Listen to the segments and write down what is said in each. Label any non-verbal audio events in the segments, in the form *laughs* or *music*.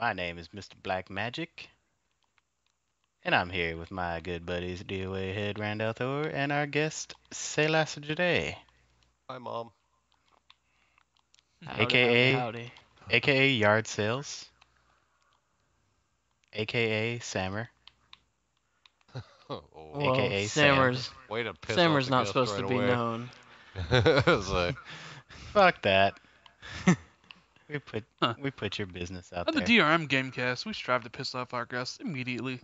My name is Mr. Black Magic. And I'm here with my good buddies DOA hed Randall Thor and our guest Selas Jade, Hi, mom. Howdy, AKA howdy, howdy. aka Yard Sales, aka Sammer. *laughs* oh, Well, AKA Sam. Sammer's way to piss Sammer's not supposed guest to be away. known. *laughs* It's like, Fuck that. *laughs* we put Huh. we put your business out On the. DRM Gamecast, we strive to piss off our guests immediately.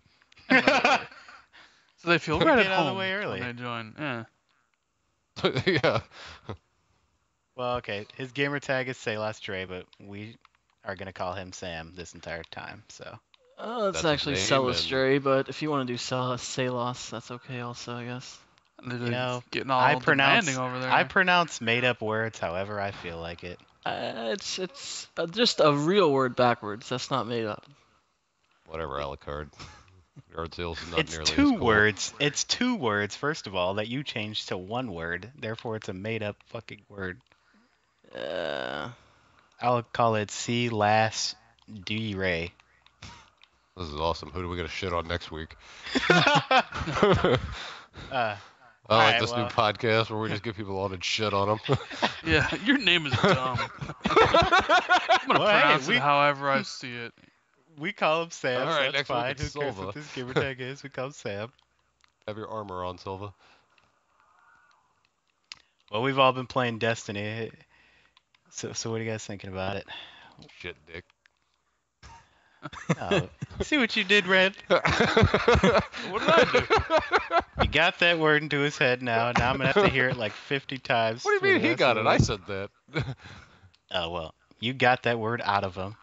and right away. *laughs* so they feel right at out of the home way early. when they join. Yeah. *laughs* yeah. Well, okay. His gamer tag is Selas Dre, but we are gonna call him Sam this entire time. So Oh, it's That's actually name, Celestray, but if you want to do Cel- Salos, that's okay also, I guess. You know, getting all I pronounce over there. I pronounce made up words however I feel like it. Uh, it's it's uh, just a real word backwards. That's not made up. Whatever, Alucard. *laughs* Yard sales not it's nearly two as cool. words. It's two words first of all that you changed to one word. Therefore, it's a made up fucking word. Uh, I'll call it C Lass D Ray. This is awesome. Who do we get to shit on next week? *laughs* *laughs* uh, I like Alright, this well. new podcast where we just give people on and shit on them. *laughs* yeah, your name is dumb. *laughs* I'm gonna Well, hey, pronounce we- it however I see it. we call him Sam. All so that's next week fine. it's Who cares Silva. what his gamer tag is? We call him Sam. *laughs* Have your armor on, Silva. Well, we've all been playing Destiny. So, so what are you guys thinking about it? Shit, dick. Oh, *laughs* see what you did, Red. *laughs* What did I do? You got that word into his head now. Now I'm gonna have to hear it like 50 times. what do you mean he got it? I said that. *laughs* Oh well, you got that word out of him.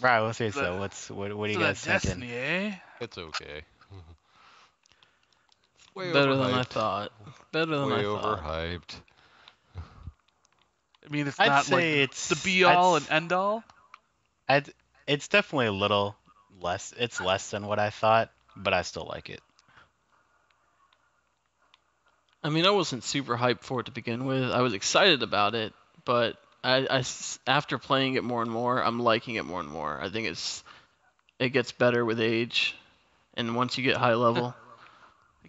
Right. We'll say so. The- What's what? What are you guys thinking? Destiny, eh? it's okay. Way better than I overhyped. thought. Better than Way I thought. overhyped. I mean, it's I'd not say like it's the be all I'd and end all. I'd, it's definitely a little less. It's less than what I thought, but I still like it. I mean, I wasn't super hyped for it to begin with. I was excited about it, but I after playing it more and more, I'm liking it more and more. I think it's it gets better with age, and once you get high level, *laughs*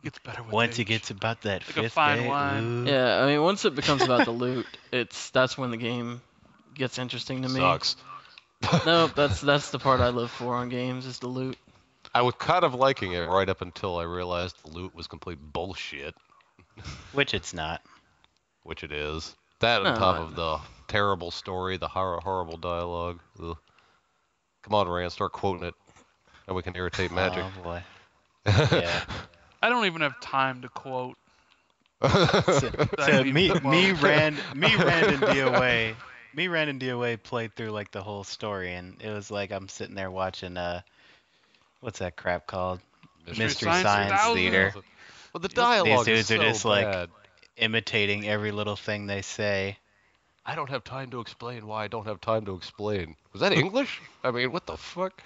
It gets better with Once it gets about that Like a fifth fine day, wine. ooh. yeah. I mean, once it becomes about the loot, *laughs* it's that's when the game gets interesting to me. Sucks. No, that's *laughs* that's the part I live for on games is the loot. I was kind of liking it right up until I realized the loot was complete bullshit, *laughs* Which it's not. which it is. That on No, top of the terrible story, the hor- horrible dialogue. Ugh. Come on, Rand, start quoting it, and we can irritate magic. Oh boy. Yeah. I don't even have time to quote. *laughs* So, so me, the me. Rand, *laughs* me, Rand, and DOA, me, Rand, and DOA played through like the whole story, and it was like I'm sitting there watching uh, what's that crap called? Mystery Science Science Theater, Well, the dialogue dudes is so are just, like, bad. imitating every little thing they say. I don't have time to explain why I don't have time to explain. Was that English? I mean, what the fuck?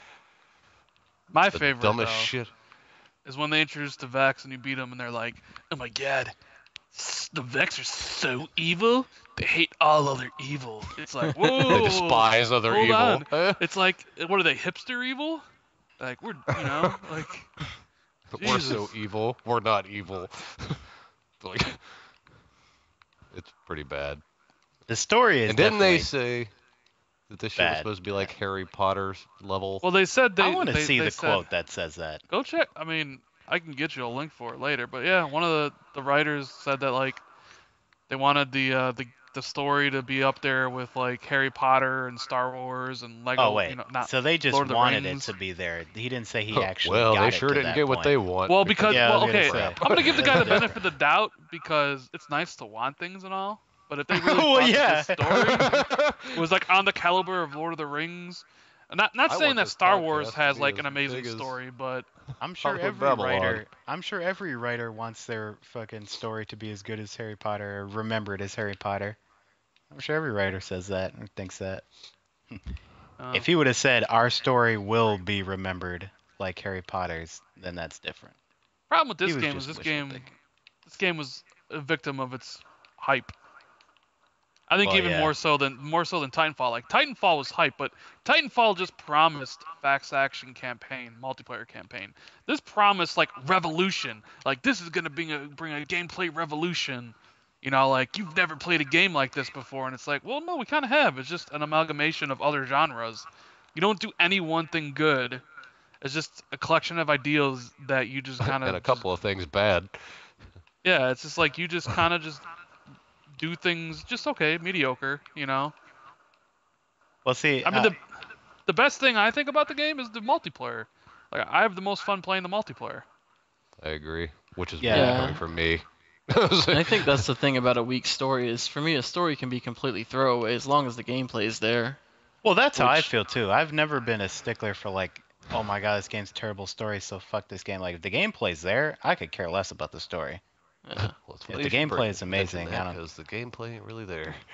My The favorite dumbest though, shit. Is when they introduce the Vex and you beat them and they're like, "Oh my God, the Vex are so evil. They hate all other evil." It's like, *laughs* whoa. They despise other hold evil. on. *laughs* It's like, what are they, hipster evil? Like we're, you know, *laughs* like We're so evil. We're not evil. like, it's pretty bad. The story is and didn't they say that this shit was supposed to be like Harry Potter's level? well, they said they. I want to see the said- quote that says that. Go check. I mean, I can get you a link for it later, but yeah, one of the the writers said that like they wanted the uh, the the story to be up there with like Harry Potter and Star Wars and Lego. Oh wait, you know, not so they just the wanted Rings. it to be there. He didn't say he actually. well, got they it sure to didn't that get what they want. Well, because Yeah, I well, was gonna okay, say. I'm gonna give the guy the benefit of the doubt because it's nice to want things and all. But if they really *laughs* Well, thought yeah. that this story *laughs* was like on the caliber of Lord of the Rings, not not I saying that Star Wars has like an amazing story, but I'm sure every Babylon. writer. I'm sure every writer wants their fucking story to be as good as Harry Potter or remembered as Harry Potter. I'm sure every writer says that and thinks that. uh, If he would have said our story will be remembered like Harry Potter's, then that's different. problem with this game is this game this game was a victim of its hype. I think Well, even yeah. more so than more so than Titanfall. Like Titanfall was hype, but Titanfall just promised fast action campaign, multiplayer campaign. This promised like revolution. Like this is gonna bring a bring a gameplay revolution. You know, like you've never played a game like this before, and it's like, well, no, we kind of have. It's just an amalgamation of other genres. You don't do any one thing good. It's just a collection of ideas that you just kind *laughs* of and a couple of things bad. yeah, it's just like you just kind of just do things just okay, mediocre, you know. Well, see, I mean uh, the the best thing I think about the game is the multiplayer. Like I have the most fun playing the multiplayer. I agree, which is Yeah. weird coming from me. *laughs* I think that's the thing about a weak story is for me a story can be completely throwaway as long as the gameplay is there. Well, that's how I feel too. I've never been a stickler for like, oh my god, this game's terrible story, so fuck this game. Like, if the gameplay's there, I could care less about the story. Yeah. *laughs* Well, the gameplay is amazing, that, I don't- 'cause the gameplay ain't really there. *laughs*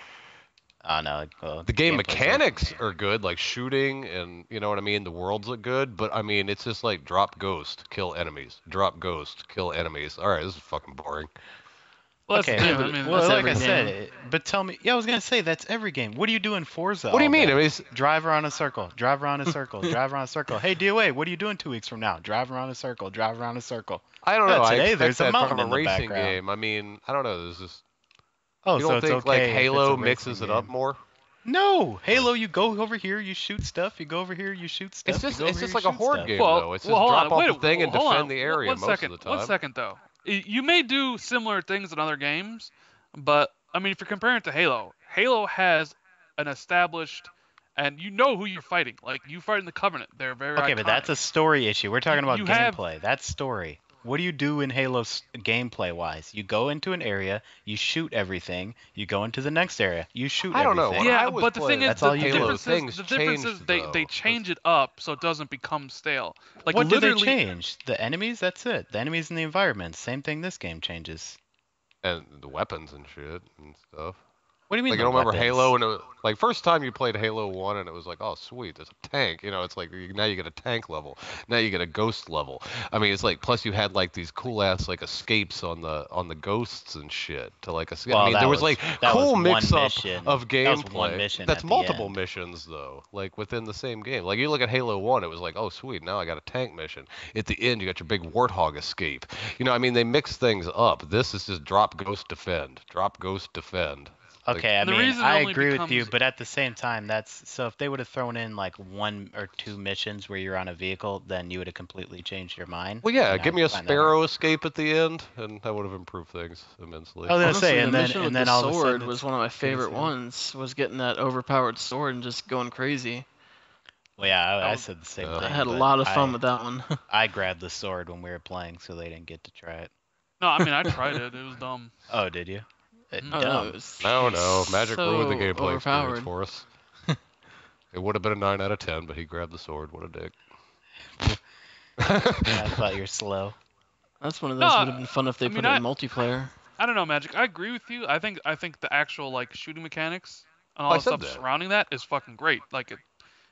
Oh no, well, The game mechanics are good, like shooting and you know what I mean. The worlds look good, but I mean it's just like drop ghost, kill enemies, drop ghost, kill enemies. All right, this is fucking boring. Well, Okay, yeah. I mean, Well, like every I said, game. it- but tell me, yeah, I was gonna say that's every game. What do you do in Forza? What do you mean? day? I mean, it's, Drive around a circle. Drive around a *laughs* circle. drive around a circle. Hey, DOA, what are you doing two weeks from now? Drive around a circle. Drive around a circle. I don't Yeah, know. I today expect there's a mountain from a in the racing background. game. I mean, I don't know. There's just Oh, you so don't it's think okay like if it's a Halo racing mixes it up more? No, Halo. You go over here, you shoot stuff. You go over here, you shoot stuff. It's you just go it's over just here, like a you shoot horde stuff. game well, though. It's just well, hold drop on, off wait, the thing and defend on. the One- area one most second, of the time. One second though. You may do similar things in other games, but I mean, if you're comparing it to Halo, Halo has an established, and you know who you're fighting. Like you fight in the Covenant. They're very Okay, but that's a story issue. We're talking about you have- gameplay. That's story. What do you do in Halo gameplay wise? You go into an area, you shoot everything. You go into the next area, you shoot I don't know, everything. when I yeah, but the thing is, the, the you difference Things is, the difference is they, though. they change it up so it doesn't become stale. Like what do they change? The enemies? That's it. The enemies and the environment. Same thing this game changes. and the weapons and shit and stuff. What do you mean? Like the you don't remember weapons? Halo and it was, like first time you played Halo One and it was like oh sweet there's a tank you know it's like now you get a tank level now you get a ghost level I mean it's like plus you had like these cool ass like escapes on the on the ghosts and shit to like escape. Well, I mean there was, was- like that was cool mix up mission. of That gameplay mission that's multiple missions though like within the same game like you look at Halo One it was like oh sweet now I got a tank mission at the end you got your big warthog escape you know I mean they mix things up this is just drop ghost defend drop ghost defend Like- Okay, I The mean, reason I only agree with you, but at the same time, that's so if they would have thrown in like one or two missions where you're on a vehicle, then you would have completely changed your mind. Well, yeah, give me a find that hard. sparrow escape at the end, and that would have improved things immensely. I was gonna Honestly, say, the and then and then the all of a sword sudden was one of my favorite crazy. ones. Was getting that overpowered sword and just going crazy. Well, yeah, I, I said the same Yeah. thing. I had a lot of fun I, with that one. *laughs* I grabbed the sword when we were playing, so they didn't get to try it. no, I mean I tried it. It was dumb. Oh, did you? Oh, Oh, dumb. no, it was no, no, Magic so ruined the gameplay experience overpowered. for us. *laughs* it would have been a nine out of ten, but he grabbed the sword. What a dick. *laughs* I thought you're slow. That's one of No, those would have been fun if they I put mean, it I- in multiplayer. I don't know, Magic. I agree with you. I think I think the actual like shooting mechanics and oh, all I the stuff that. surrounding that is fucking great. Like, it,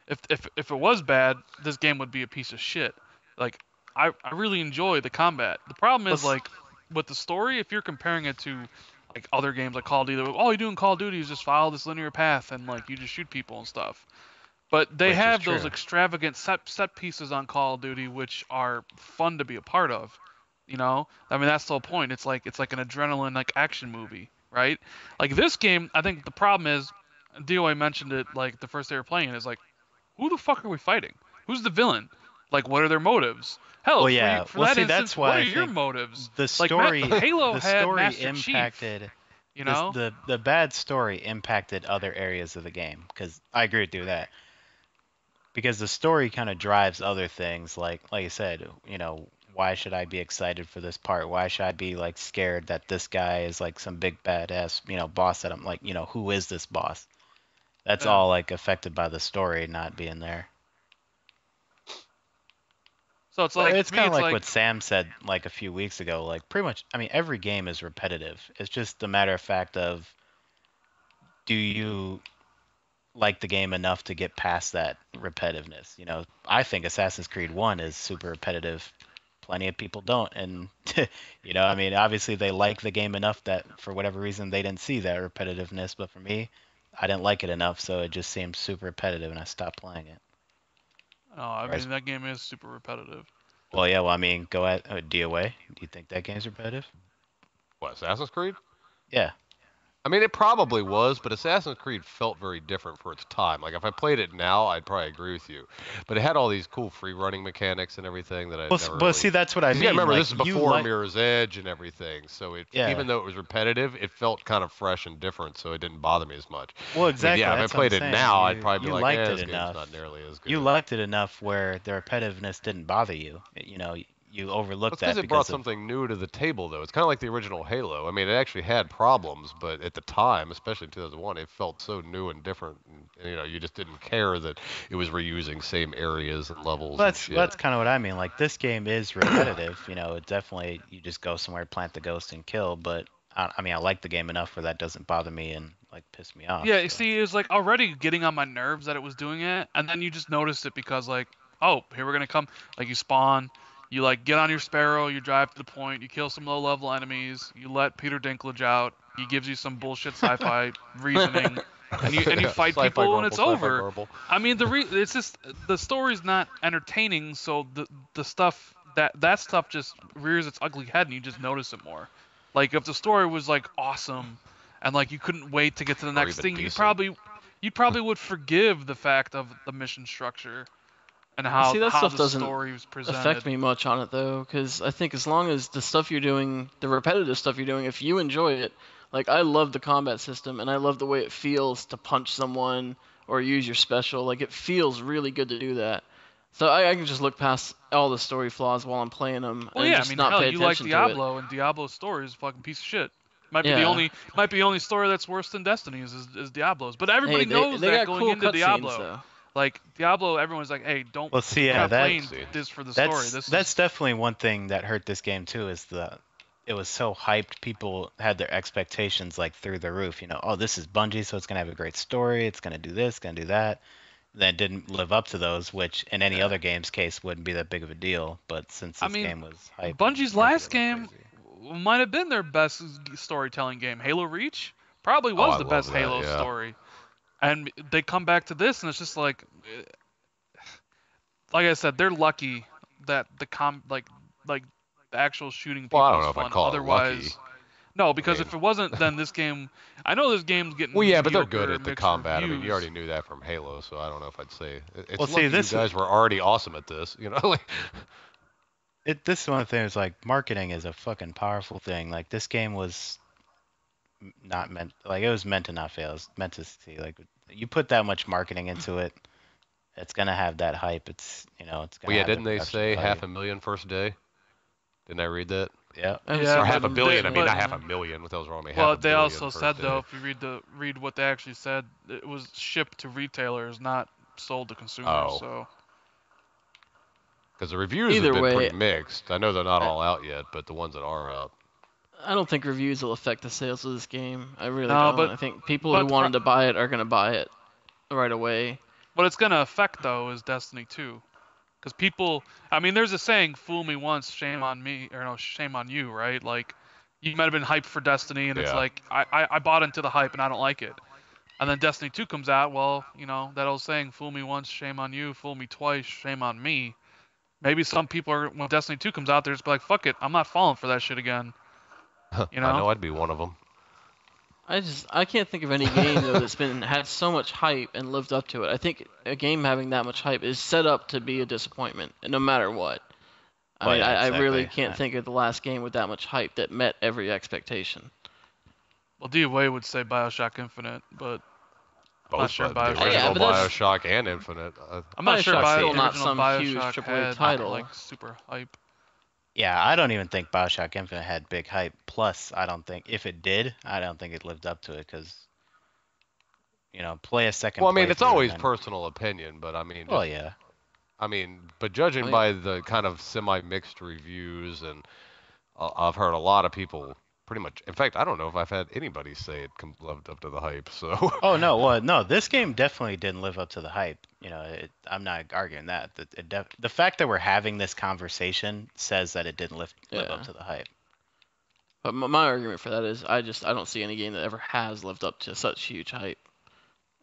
if if if it was bad, this game would be a piece of shit. Like, I I really enjoy the combat. The problem is Well, s- like with the story. If you're comparing it to like other games like Call of Duty, all you do in Call of Duty is just follow this linear path and like you just shoot people and stuff. But they Which have those extravagant set set pieces on Call of Duty which are fun to be a part of. You know, I mean that's the whole point. It's like it's like an adrenaline like action movie, right? Like this game, I think the problem is, DOA mentioned it like the first day we were playing is like, who the fuck are we fighting? Who's the villain? Like, what are their motives? Hell, Well, yeah. for Well, that see, instance, that's why what I are your think motives? The Like, story, *laughs* Halo the had story Master Chief, impacted. You know, the the bad story impacted other areas of the game because I agree with you that because the story kind of drives other things like like you said you know why should I be excited for this part why should I be like scared that this guy is like some big badass you know boss that I'm like you know who is this boss that's Yeah. all like affected by the story not being there so it's like it's kind of it's like, what Sam said like a few weeks ago. Like pretty much, I mean, every game is repetitive. It's just a matter of fact of do you like the game enough to get past that repetitiveness? You know, I think Assassin's Creed One is super repetitive plenty of people don't. And *laughs* you know, I mean, obviously they like the game enough that for whatever reason they didn't see that repetitiveness. But for me, I didn't like it enough, so it just seemed super repetitive, and I stopped playing it. Oh, I mean that game is super repetitive. Well, yeah, well, I mean, go at uh, DOA. Do you think that game's repetitive? What Assassin's Creed? Yeah. I mean, it probably was, but Assassin's Creed felt very different for its time. Like if I played it now, I'd probably agree with you. But it had all these cool free running mechanics and everything that I Well, well really... see, that's what I mean. you gotta remember like, this is before like- Mirror's Edge and everything, so it Yeah. even though it was repetitive, it felt kind of fresh and different, so it didn't bother me as much. Well, I mean, exactly. yeah, if I played it now, I'd probably be like, liked eh, it enough. not nearly as good. You liked it enough where the repetitiveness didn't bother you. You know, you overlooked That's that because it brought of, something new to the table, though. It's kind of like the original Halo. I mean, it actually had problems, but at the time, especially in 2001, it felt so new and different. And, you know, you just didn't care that it was reusing same areas and levels. Well, that's shit. that's kind of what I mean. Like this game is repetitive. you know, it definitely you just go somewhere, plant the ghost, and kill. But I, I mean, I like the game enough where that doesn't bother me and like piss me off. Yeah, you so. see, it was like already getting on my nerves that it was doing it, and then you just noticed it because like, oh, here we're gonna come. Like you spawn, you like get on your sparrow, you drive to the point, you kill some low-level enemies, you let Peter Dinklage out, he gives you some bullshit *laughs* sci-fi reasoning, and you and you fight Sci-fi people garble, and it's over. garble. I mean, the re- it's just the story's not entertaining, so the the stuff that that stuff just rears its ugly head, and you just notice it more. Like if the story was like awesome, and like you couldn't wait to get to the Or next even thing, you probably you probably would forgive the fact of the mission structure and how See, that how stuff the doesn't story was presented. affect me much on it though, because I think as long as the stuff you're doing, the repetitive stuff you're doing, if you enjoy it, like I love the combat system and I love the way it feels to punch someone or use your special. Like it feels really good to do that. So I, I can just look past all the story flaws while I'm playing them Well, and yeah, I mean, not hell, pay you like attention to it. Diablo, and Diablo's story is a fucking piece of shit. Might be the only might be the only story that's worse than Destiny's is, is Diablo's. But everybody Hey, they, knows they that going cool into Diablo. though. Like Diablo, everyone's like, hey, don't Well, see, yeah, not that See. this for the that's story. This that's is, definitely one thing that hurt this game too. Is the it was so hyped. People had their expectations like through the roof. You know, oh, this is Bungie, so it's gonna have a great story. It's gonna do this, gonna do that. Then it didn't live up to those, which in any other game's case wouldn't be that big of a deal. But since I this mean, game was hyped, Bungie's last game crazy. might have been their best storytelling game. Halo Reach probably Oh, was I the love best that, Halo yeah. story, and they come back to this, and it's just like, eh, like I said, they're lucky that the com like like the actual shooting people Well, I don't is know if I'd fun. call it Otherwise, lucky. no, because mean- if it wasn't, then this game. I know this game's getting. Well, yeah, but they're good at the mixed combat. I mean, you already knew that from Halo, so I don't know if I'd say. it- It's Well, see, lucky this you guys were already awesome at this. You know, *laughs* like it this is one of the things like marketing is a fucking powerful thing. Like this game was m- not meant like it was meant to not fail. It's meant to see like you put that much marketing into it, it's gonna have that hype. It's you know it's gonna. well, yeah, didn't they production say half a million first day? Didn't I read that? Yeah. Yeah, Or half a them billion? I they- mean, not half a million. What the hell's wrong me? Well, they also said day. though, if you read the read what they actually said, it was shipped to retailers, not sold to consumers. Oh. So Because the reviews Either have been way- pretty mixed. I know they're not all out yet, but the ones that are out. I don't think reviews will affect the sales of this game. I really No, don't. but- I think people but who wanted to buy it are gonna buy it right away. what it's gonna affect though is Destiny 2, because people. I mean, there's a saying, "Fool me once, shame on me," or no, shame on you, right? Like, you might have been hyped for Destiny, and it's like I, I I bought into the hype and I don't like it. And then Destiny 2 comes out. Well, you know that old saying, "Fool me once, shame on you. Fool me twice, shame on me." Maybe some people are when Destiny 2 comes out, they're just like, "Fuck it, I'm not falling for that shit again." *laughs* You know? I know I'd be one of them. I just I can't think of any game though that's been had so much hype and lived up to it. I think a game having that much hype is set up to be a disappointment, no matter what. I Well, mean, yeah, I, I really can't Yeah. think of the last game with that much hype that met every expectation. Well, DOA would say Bioshock Infinite, but Both not sure of the Bioshock- original Yeah, but Bioshock and Infinite. Uh, I'm not sure Bioshock's Bio, still not some Bioshock huge AAA had title. like super hype. Yeah, I don't even think Bioshock Infinite had big hype. Plus, I don't think if it did, I don't think it lived up to it because, you know, play a second. well, I mean, it's always and- personal opinion, but I mean, Well, just- yeah. I mean, but judging Oh, yeah. by the kind of semi-mixed reviews, and uh, I've heard a lot of people pretty much. In fact, I don't know if I've had anybody say it com- lived up to the hype. So. Oh no, *laughs* well no, this game definitely didn't live up to the hype. You know, it, I'm not arguing that. The, it def- the fact that we're having this conversation says that it didn't live, live up to the hype. But my, my argument for that is I just I don't see any game that ever has lived up to such huge hype.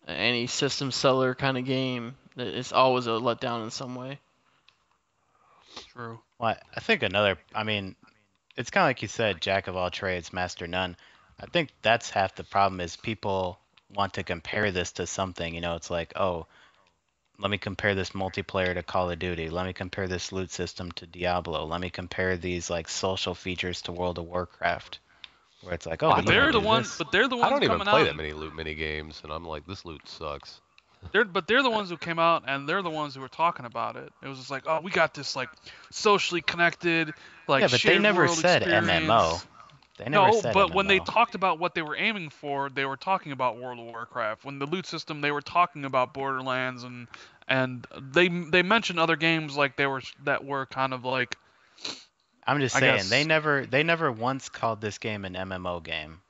Any system seller kind of game, it- it's always a letdown in some way. True. Well, I- I think another. I mean, it's kind of like you said, jack of all trades, master none. I think that's half the problem is people want to compare this to something. You know, it's like, oh, let me compare this multiplayer to Call of Duty. Let me compare this loot system to Diablo. Let me compare these like social features to World of Warcraft. Where it's like, oh, But but But they're the do ones. this. But they're the ones I don't even play out. that many loot mini games, and I'm like, this loot sucks. They're but they're the ones who came out and they're the ones who were talking about it. It was just like, oh, we got this like socially connected, like yeah, but they never said experience. MMO. They never No, said but when they talked about what they were aiming for, they were talking about World of Warcraft. When the loot system, they were talking about Borderlands and and they they mentioned other games like they were that were kind of like I'm just I saying they never they never once called this game an MMO game.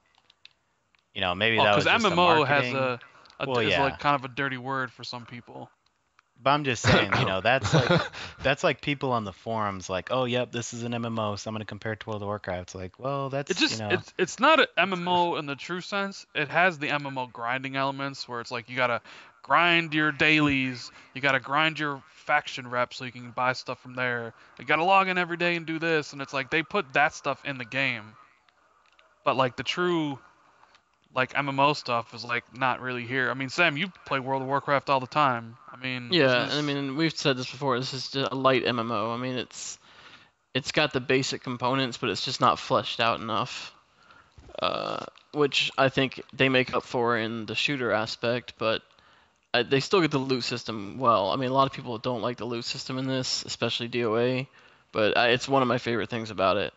You know, maybe oh, that was because just a MMO has a, a Well, is yeah. like kind of a dirty word for some people. But I'm just saying, you know, that's like *laughs* that's like people on the forums like, oh, yep, this is an MMO, so I'm gonna compare it to World of Warcraft. It's like, well, that's It's just you know, it's it's not an MMO in the true sense. It has the MMO grinding elements where it's like you gotta grind your dailies, you gotta grind your faction rep so you can buy stuff from there. You gotta log in every day and do this, and it's like they put that stuff in the game. But like the true like MMO stuff is like not really here. I mean, Sam, you play World of Warcraft all the time. I mean, Yeah, isn't I mean we've said this before. This is just a light MMO. I mean it's it's got the basic components, but it's just not fleshed out enough. Uh, which I think they make up for in the shooter aspect, but uh, they still get the loot system well. I mean, a lot of people don't like the loot system in this, especially DOA, but I, it's one of my favorite things about it.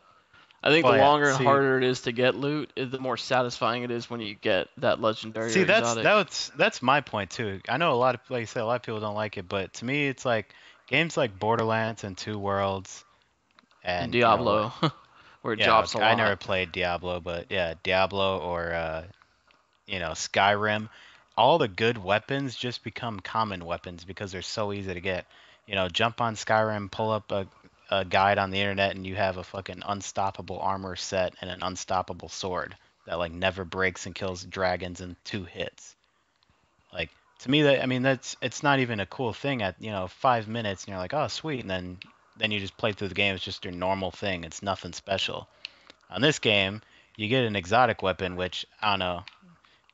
I think the longer and see- harder it is to get loot, the more satisfying it is when you get that legendary. see that's exotic. that's that's my point too. I know a lot of like you said, a lot of people don't like it, but to me, it's like games like Borderlands and Two Worlds and and you know, Diablo, *laughs* where it yeah, drops a I lot. I never played Diablo, but yeah, Diablo or uh, you know Skyrim. All the good weapons just become common weapons because they're so easy to get. You know, jump on Skyrim, pull up a, a guide on the internet, and you have a fucking unstoppable armor set and an unstoppable sword that like never breaks and kills dragons in two hits. Like to me, that I mean, that's it's not even a cool thing at you know five minutes, and you're like, oh sweet, and then then you just play through the game. It's just your normal thing. It's nothing special. On this game, you get an exotic weapon, which I don't know.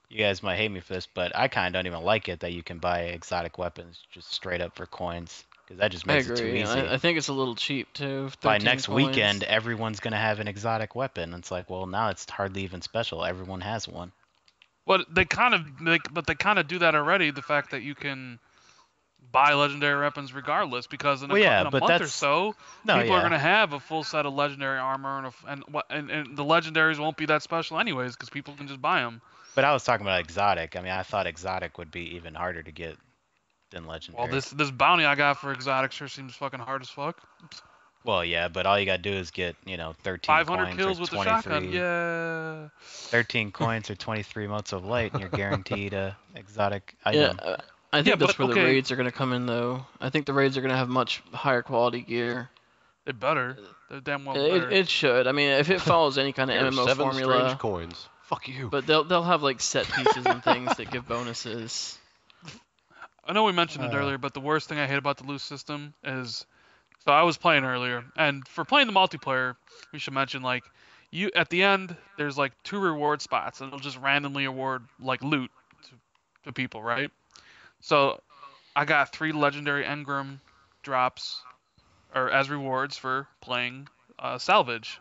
You guys might hate me for this, but I kind of don't even like it that you can buy exotic weapons just straight up for coins because that just makes it too easy. I, I think it's a little cheap too. By next coins. weekend, everyone's gonna have an exotic weapon. It's like, well, now it's hardly even special. Everyone has one. But they kind of, they, but they kind of do that already. The fact that you can buy legendary weapons regardless, because in a, Well, yeah, in a but month or so, No, people yeah. are gonna have a full set of legendary armor, and a f and, and and the legendaries won't be that special anyways, because people can just buy them. But I was talking about exotic. I mean, I thought exotic would be even harder to get than legendary. Well, this this bounty I got for exotic sure seems fucking hard as fuck. Well, yeah, but all you gotta do is get, you know, 13 500 coins kills or with the shotgun, yeah. 13 *laughs* coins or 23 motes of light, and you're guaranteed a *laughs* exotic item. uh, I think Yeah, that's but, where the okay. raids are gonna come in though. I think the raids are gonna have much higher quality gear. They better. They're damn well It, better. it should. I mean, if it follows any kind of *laughs* Here are MMO seven formula, strange coins. Fuck you. but they'll they'll have like set pieces and things that give bonuses. I know we mentioned it Uh. earlier, but the worst thing I hate about the loot system is so I was playing earlier, and for playing the multiplayer, we should mention like you at the end there's like two reward spots, and it'll just randomly award like loot to, to people, right? So I got three legendary engram drops, or as rewards for playing uh, salvage.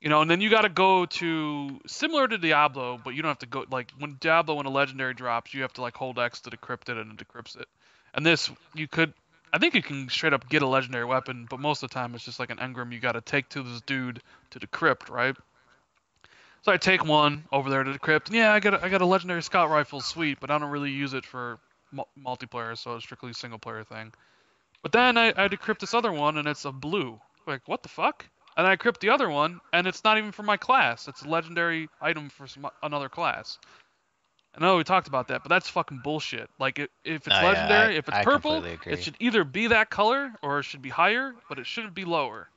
You know, and then you got to go to similar to Diablo, but you don't have to go like when Diablo when a legendary drops, you have to like hold X to decrypt it and it decrypts it. And this you could I think you can straight up get a legendary weapon, but most of the time it's just like an engram you got to take to this dude to decrypt, right? So I take one over there to decrypt. And yeah, I got a, I got a legendary scout rifle, sweet, but I don't really use it for mu- multiplayer, so it's strictly single player thing. But then I, I decrypt this other one and it's a blue. Like what the fuck? And I equip the other one, and it's not even for my class. It's a legendary item for some, another class. I know we talked about that, but that's fucking bullshit. Like, it, if it's Oh, yeah, legendary, I- if it's I purple, it should either be that color or it should be higher, but it shouldn't be lower.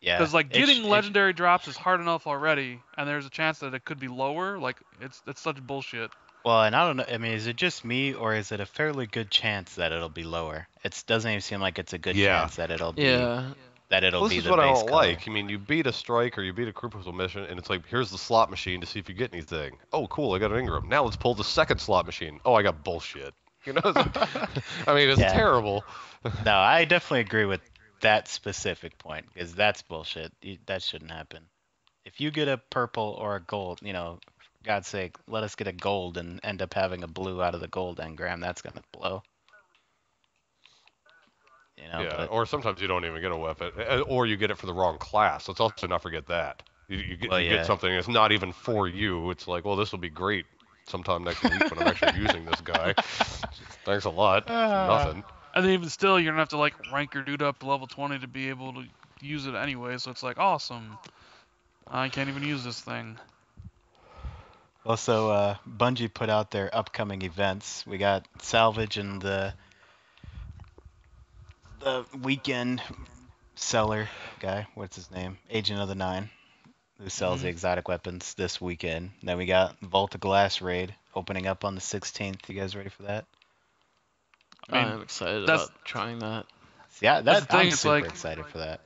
Yeah. Because like it sh- getting it- legendary drops is hard enough already, and there's a chance that it could be lower. Like, it's it's such bullshit. Well, and I don't know. I mean, is it just me, or is it a fairly good chance that it'll be lower? It doesn't even seem like it's a good Yeah. chance that it'll be Yeah. That it'll Well, be this is the what I don't color. like. I mean, you beat a strike or you beat a crucible mission, and it's like, here's the slot machine to see if you get anything. Oh, cool, I got an engram. Now let's pull the second slot machine. Oh, I got bullshit. *laughs* You know, I mean, it's Yeah. terrible. No, *laughs* I definitely agree with that specific point because that's bullshit. That shouldn't happen. If you get a purple or a gold, you know, for God's sake, let us get a gold and end up having a blue out of the gold engram. That's gonna blow. You know, yeah, but, or sometimes you don't even get a weapon, uh, or you get it for the wrong class. Let's also not forget that. You, you, get, Well, you yeah. get something that's not even for you. It's like, well, this will be great sometime next week when I'm actually *laughs* using this guy. Thanks a lot. Ah. Nothing. And then even still, you're gonna have to like rank your dude up to level 20 to be able to use it anyway. So it's like awesome. I can't even use this thing. Also, uh, Bungie put out their upcoming events. We got Salvage and the the weekend seller guy. What's his name? Agent of the Nine, who sells the Mhm. exotic weapons this weekend. Then we got Vault of Glass raid opening up on the 16th. You guys ready for that? I mean, I'm excited that's- about trying that. Yeah, That's that, the thing, I'm it's super like- excited for that.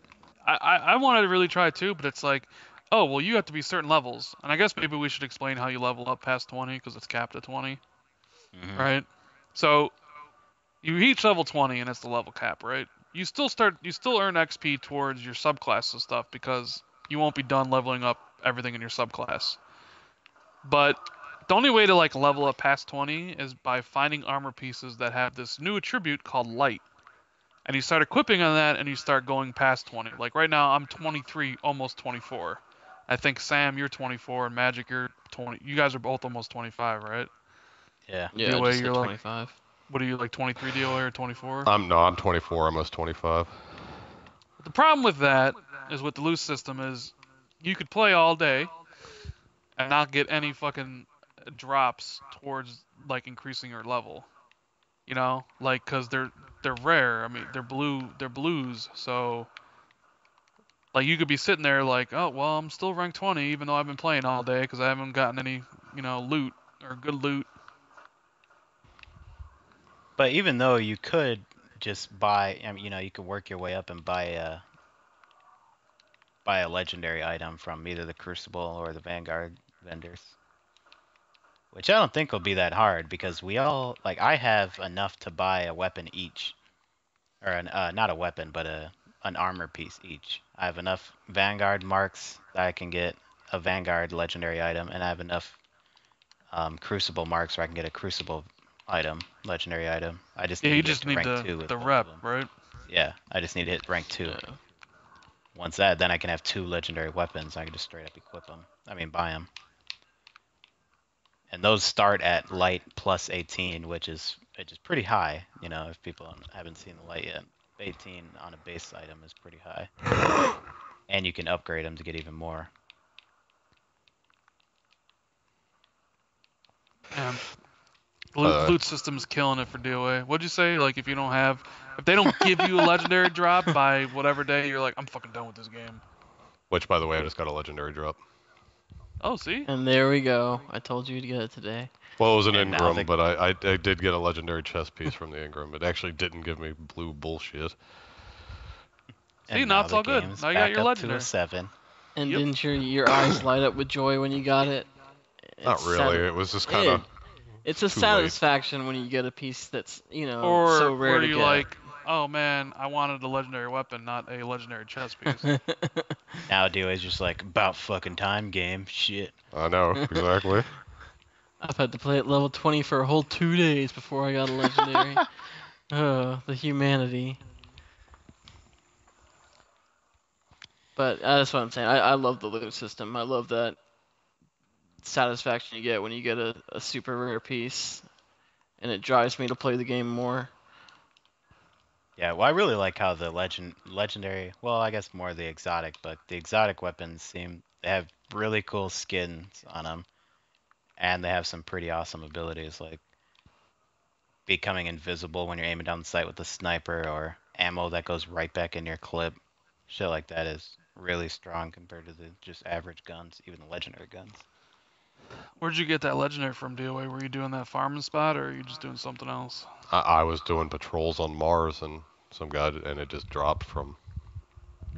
I, I I wanted to really try it too, but it's like, oh well, you have to be certain levels, and I guess maybe we should explain how you level up past 20 because it's capped at 20, Mhm. right? So you reach level 20 and it's the level cap, right? You still start, you still earn XP towards your subclass and stuff because you won't be done leveling up everything in your subclass. But the only way to like level up past 20 is by finding armor pieces that have this new attribute called light. And you start equipping on that and you start going past 20. Like right now I'm 23, almost 24. I think Sam you're 24 and Magic you're 20. You guys are both almost 25, right? Yeah. Yeah, Either way, you're like- 25. What are you like 23 DOA or 24? I'm no, I'm 24, almost 25. The problem with that is with the loose system is you could play all day and not get any fucking drops towards like increasing your level. You know, like cuz they're they're rare. I mean, they're blue, they're blues, so like you could be sitting there like, "Oh, well, I'm still ranked 20 even though I've been playing all day cuz I haven't gotten any, you know, loot or good loot." But even though you could just buy, I mean, you know, you could work your way up and buy a buy a legendary item from either the Crucible or the Vanguard vendors. Which I don't think will be that hard because we all like I have enough to buy a weapon each, or an uh, not a weapon but a an armor piece each. I have enough Vanguard marks that I can get a Vanguard legendary item, and I have enough um, Crucible marks where I can get a Crucible item, legendary item. I just Yeah, need you just need rank two the with the rep, right? Yeah, I just need to hit rank two. Yeah. Once that, then I can have two legendary weapons. I can just straight up equip them. I mean, buy them. And those start at light plus 18, which is which is pretty high. You know, if people haven't seen the light yet, 18 on a base item is pretty high. *coughs* and you can upgrade them to get even more. Yeah. Loot, Uh, loot system's killing it for DOA. What'd you say? Like, if you don't have, if they don't give you a legendary *laughs* drop by whatever day, you're like, I'm fucking done with this game. Which, by the way, I just got a legendary drop. Oh, see? And there we go. I told you to get it today. Well, it was an And engram, they- but I, I I did get a legendary chest piece from the engram. It actually didn't give me blue bullshit. *laughs* See, And now now it's all good. game's Now you got back your up to legendary. a seven. And Yep. didn't your your eyes light up with joy when you got it? Not really. sati- It was just kind of. It- It's a too late. satisfaction when you get a piece that's you know Or so rare were to you get. like, oh man, I wanted a legendary weapon, not a legendary chess piece. *laughs* Now DOA is just like about fucking time game. Shit. I know *laughs* exactly. I've had to play at level 20 for a whole two days before I got a legendary. *laughs* oh, the humanity. But uh, that's what I'm saying. I, I love the loot system. I love that satisfaction you get when you get a, a super rare piece, and it drives me to play the game more. Yeah, well, I really like how the legend, legendary, well, I guess more the exotic, but the exotic weapons seem they have really cool skins on them, and they have some pretty awesome abilities like becoming invisible when you're aiming down the sight with a sniper, or ammo that goes right back in your clip. Shit like that is really strong compared to the just average guns, even the legendary guns. Where'd you get that legendary from, DOA? Were you doing that farming spot, or are you just doing something else? I, I was doing patrols on Mars and some guy and it just dropped from.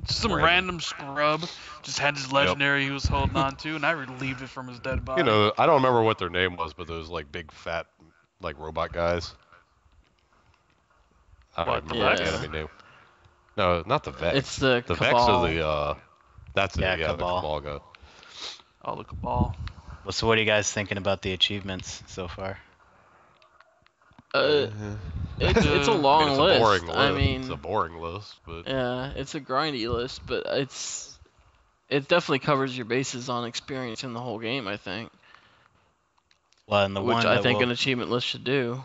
Just some Random. random scrub just had his legendary he was holding on to, and I relieved it from his dead body. You know, I don't remember what their name was, but those like big fat like robot guys. I don't What, the remember the Vex? enemy name. No, not the Vex. It's the the Vex Cabal. are the uh. That's Yeah, it. Yeah, Cabal. the Cabal guy. oh, the cabal. Well, so what are you guys thinking about the achievements so far? Uh, it's it's a I *laughs* mean, long I mean, it's list. a boring list. I mean, it's a boring list, but yeah, it's a grindy list, but it's it definitely covers your bases on experience in the whole game. I think, Well, and the which one I think we'll, an achievement list should do.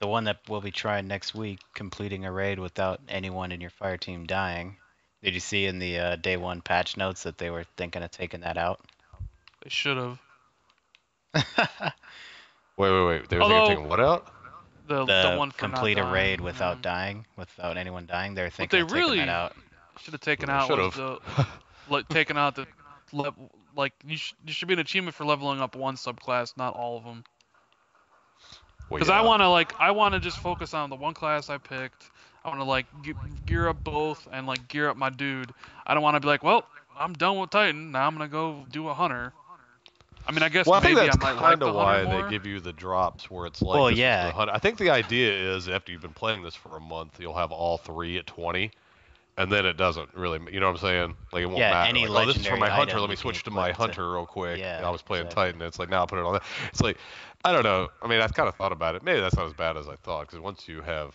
the one that we'll be trying next week, completing a raid without anyone in your fire team dying. Did you see in the uh, day one patch notes that they were thinking of taking that out? They should have. *laughs* wait, wait, wait. They were Although- taking what out? The, the, the one uh, complete a raid without yeah. dying, without anyone dying. They're What thinking they of taking really that out. should have taken They out should've. the *laughs* like taking out the le- like you sh- you should be an achievement for leveling up one subclass, not all of them. Well, Because yeah. I want to like I want to just focus on the one class I picked. I want to like ge- gear up both and like gear up my dude. I don't want to be like, well, I'm done with Titan. Now I'm gonna go do a hunter. I mean, I guess Well, I think maybe that's I might like kind the of why more. they give you the drops where it's like. Well, yeah. the I think the idea is after you've been playing this for a month, you'll have all three at 20, and then it doesn't really. You know what I'm saying? Like it won't Yeah, matter. any like, oh, this is for my hunter. Let me switch to my equip to- hunter real quick. Yeah, I was playing exactly. Titan. It's like now I'll put it on that. It's like I don't know. I mean, I've kind of thought about it. Maybe that's not as bad as I thought because once you have.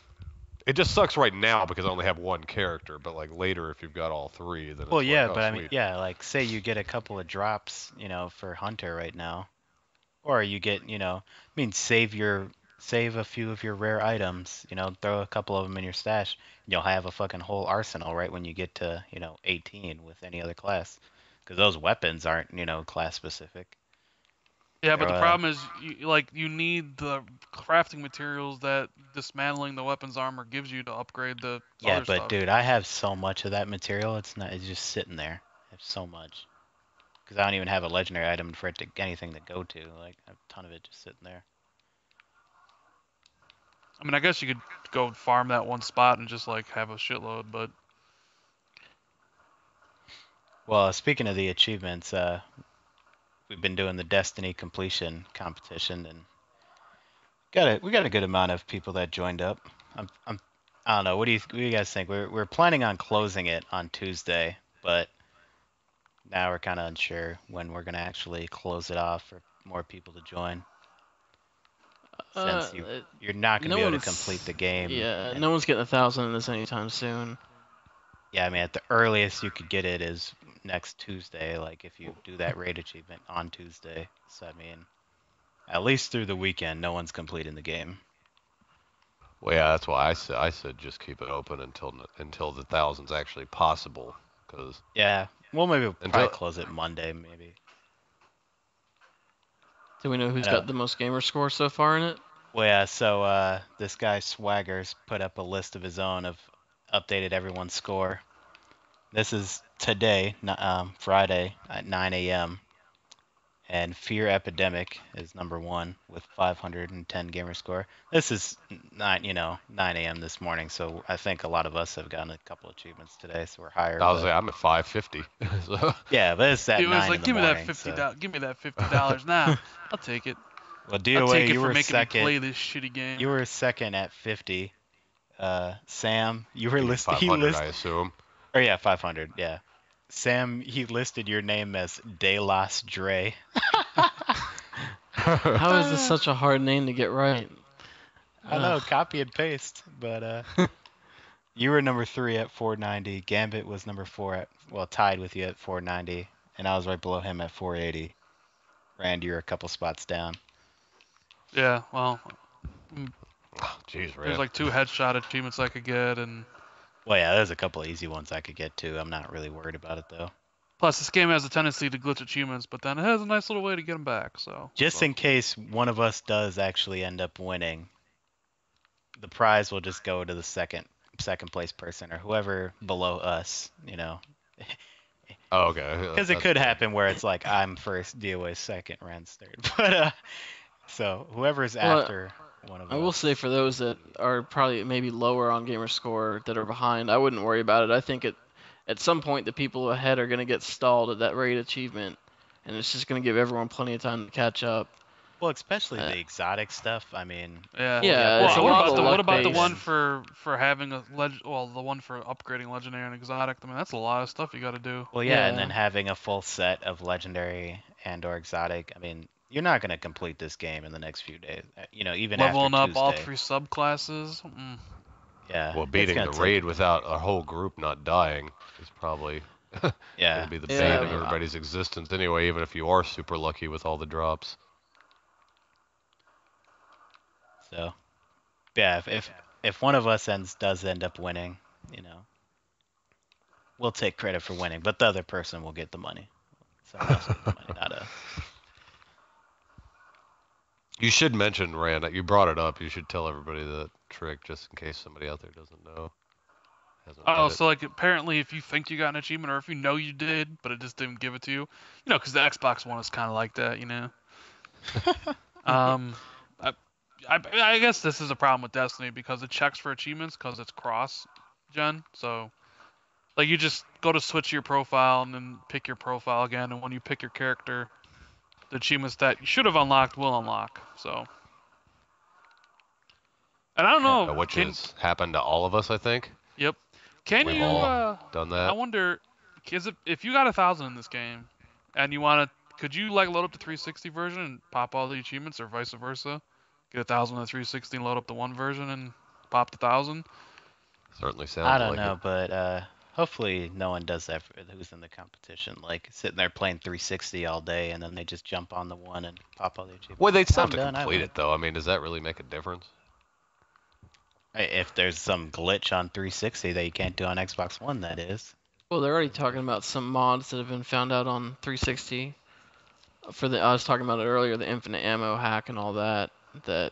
It just sucks right now because I only have one character, but like later if you've got all three, then it's Well, like, yeah, oh, but I mean, yeah, like say you get a couple of drops, you know, for hunter right now, or you get, you know, I mean, save your save a few of your rare items, you know, throw a couple of them in your stash, and you'll have a fucking whole arsenal right when you get to, you know, 18 with any other class, because those weapons aren't, you know, class specific. Yeah, but the problem is, you, like, you need the crafting materials that dismantling the weapons armor gives you to upgrade the Yeah, but stuff. dude, I have so much of that material. It's not. It's just sitting there. I have so much. Because I don't even have a legendary item for it to anything to go to. Like I have a ton of it just sitting there. I mean, I guess you could go farm that one spot and just like have a shitload, but Well, speaking of the achievements, uh, we've been doing the Destiny completion competition, and got a we got a good amount of people that joined up. I'm, I'm I don't know. What do you what do you guys think? We're we're planning on closing it on Tuesday, but now we're kind of unsure when we're gonna actually close it off for more people to join. Uh, Since you- it- You're not gonna No be able to complete the game. yeah, no one's getting a thousand in this anytime soon. Yeah, I mean, at the earliest you could get it is next Tuesday. Like if you do that raid achievement on Tuesday. So I mean, at least through the weekend, no one's completing the game. Well, yeah, that's why I said I said just keep it open until until the thousand's actually possible. Because Yeah. Well, maybe we'll Until- probably close it Monday, maybe. Do we know who's got the most gamer score so far in it? Well, yeah. So uh, this guy Swaggers put up a list of his own of updated everyone's score. This is today, um, Friday at 9 a.m. And Fear Epidemic is number one with 510 gamer score. This is nine, you know, 9 a.m. this morning. So I think a lot of us have gotten a couple achievements today, so we're higher. I was but- like, I'm at 550. *laughs* so, yeah, but it's at he was nine like, in "Give me morning. that fifty so- dollars. Give me that fifty dollars now. I'll take it. Well, I'll DOA, take it you for were making me play second. this shitty game." You were second at 50. Uh, Sam, you were listed. He 500, listed. I assume. Or yeah, 500. Yeah. Sam, he listed your name as De Las Dre. How is this such a hard name to get right? I know, Ugh. copy and paste. But uh, *laughs* you were number three at 490. Gambit was number four at well tied with you at 490, and I was right below him at 480. Rand, you're a couple spots down. Yeah, well, Jeez, Rand. There's like two headshot achievements I could get, and Well, yeah, there's a couple of easy ones I could get to. I'm not really worried about it though. plus this game has a tendency to glitch achievements, but then it has a nice little way to get them back. So Just so- in case one of us does actually end up winning, the prize will just go to the second second place person or whoever below us. You know, *laughs* oh, okay. *laughs* because it could happen where it's like I'm first, DOA second, Rand's third. *laughs* But uh, so whoever's Well, after one of I will say for those that are probably maybe lower on gamer score that are behind, I wouldn't worry about it. I think it at some point the people ahead are going to get stalled at that rate achievement, and it's just going to give everyone plenty of time to catch up. Well, especially Uh, the exotic stuff. I mean, Yeah. Yeah, Well, a what about the what about the one for for having a leg? Well, the one for upgrading legendary and exotic. I mean, that's a lot of stuff you got to do. well, yeah, and then having a full set of legendary and or exotic. I mean, you're not gonna complete this game in the next few days. uh, You know, even Leveling after up all Tuesday. three subclasses. Mm. Yeah. Well, beating the take- raid without a whole group not dying is probably *laughs* Yeah. gonna be the Yeah, bane I of everybody's existence anyway. Even if you are super lucky with all the drops. So, yeah, if, if if one of us ends does end up winning, you know, we'll take credit for winning, but the other person will get the money. Someone else will get the money, not us. *laughs* You should mention Rand. You brought it up. You should tell everybody that trick just in case somebody out there doesn't know. Oh, so like apparently, if you think you got an achievement, or if you know you did, but it just didn't give it to you, you know, because the Xbox One is kind of like that, you know. *laughs* um, I, I, I guess this is a problem with Destiny because it checks for achievements because it's cross-gen. So, like, you just go to switch your profile and then pick your profile again, and when you pick your character, the achievements that you should have unlocked will unlock. So. And I don't know. Uh, which can, has happened to all of us, I think. Yep. Can We've you? all Uh, Done that? I wonder, is it if you got a thousand in this game, and you want to, could you like load up the 360 version and pop all the achievements, or vice versa? Get a thousand on the 360 and load up the one version and pop the thousand. Certainly sounds I don't like know, it. but uh, hopefully no one does that for who's in the competition. Like sitting there playing 360 all day, and then they just jump on the one and pop all the achievements. Well, they'd still I'm have to done, I complete win. it, though. I mean, does that really make a difference? Hey, If there's some glitch on 360 that you can't do on Xbox One, that is. Well, they're already talking about some mods that have been found out on 360. For the, I was talking about it earlier, the infinite ammo hack and all that. That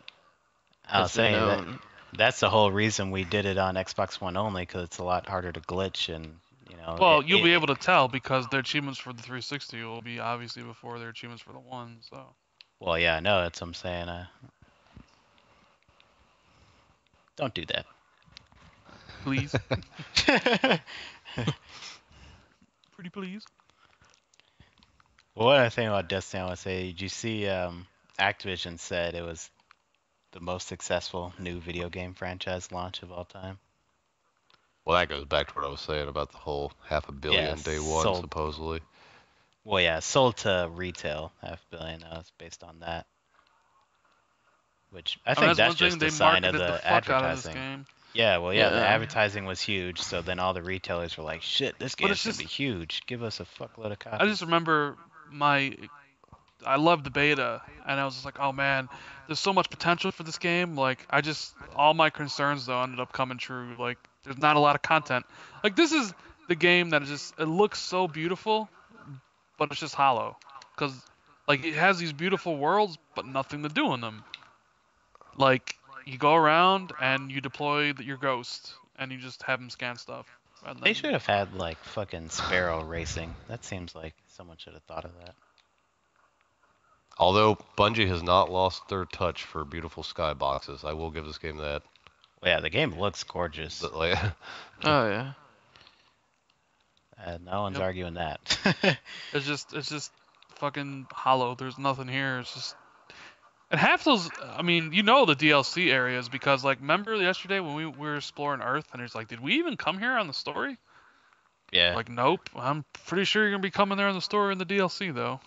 I was has been saying that known. That's the whole reason we did it on Xbox One only, because it's a lot harder to glitch and you know. Well, it- you'll it- be able to tell because their achievements for the 360 will be obviously before their achievements for the one. So. Well, yeah, I know. That's what I'm saying. Uh, don't do that. Please, *laughs* *laughs* pretty please. Well, what I think about Destiny, I want to say, did you see um, Activision said it was the most successful new video game franchise launch of all time? Well, that goes back to what I was saying about the whole half a billion Yeah, day one, sold. supposedly. Well, yeah, sold to retail, half billion. Uh, it's based on that. Which I I mean, think that's that's one thing just a sign of the, the fuck of advertising. game. Yeah, well, yeah, the Yeah. advertising was huge, so then all the retailers were like, "Shit, this But game's it's gonna just- be huge. Give us a fuckload of copies." I just remember my I loved the beta and I was just like, oh man, there's so much potential for this game. Like I just all my concerns though ended up coming true. Like there's not a lot of content. Like this is the game that is just it looks so beautiful, but it's just hollow. Cause like it has these beautiful worlds, but nothing to do in them. Like you go around and you deploy the, your ghost and you just have them scan stuff. They should have had like fucking Sparrow racing. That seems like someone should have thought of that. Although Bungie has not lost their touch for beautiful skyboxes, I will give this game that. Yeah, the game looks gorgeous. But, like, *laughs* Oh yeah. Uh, no one's Yep. arguing that. *laughs* It's just it's just fucking hollow. There's nothing here. It's just and half those I mean, you know the DLC areas because like remember yesterday when we, we were exploring Earth and it's like, did we even come here on the story? yeah. Like, nope. I'm pretty sure you're gonna be coming there on the story in the DLC though.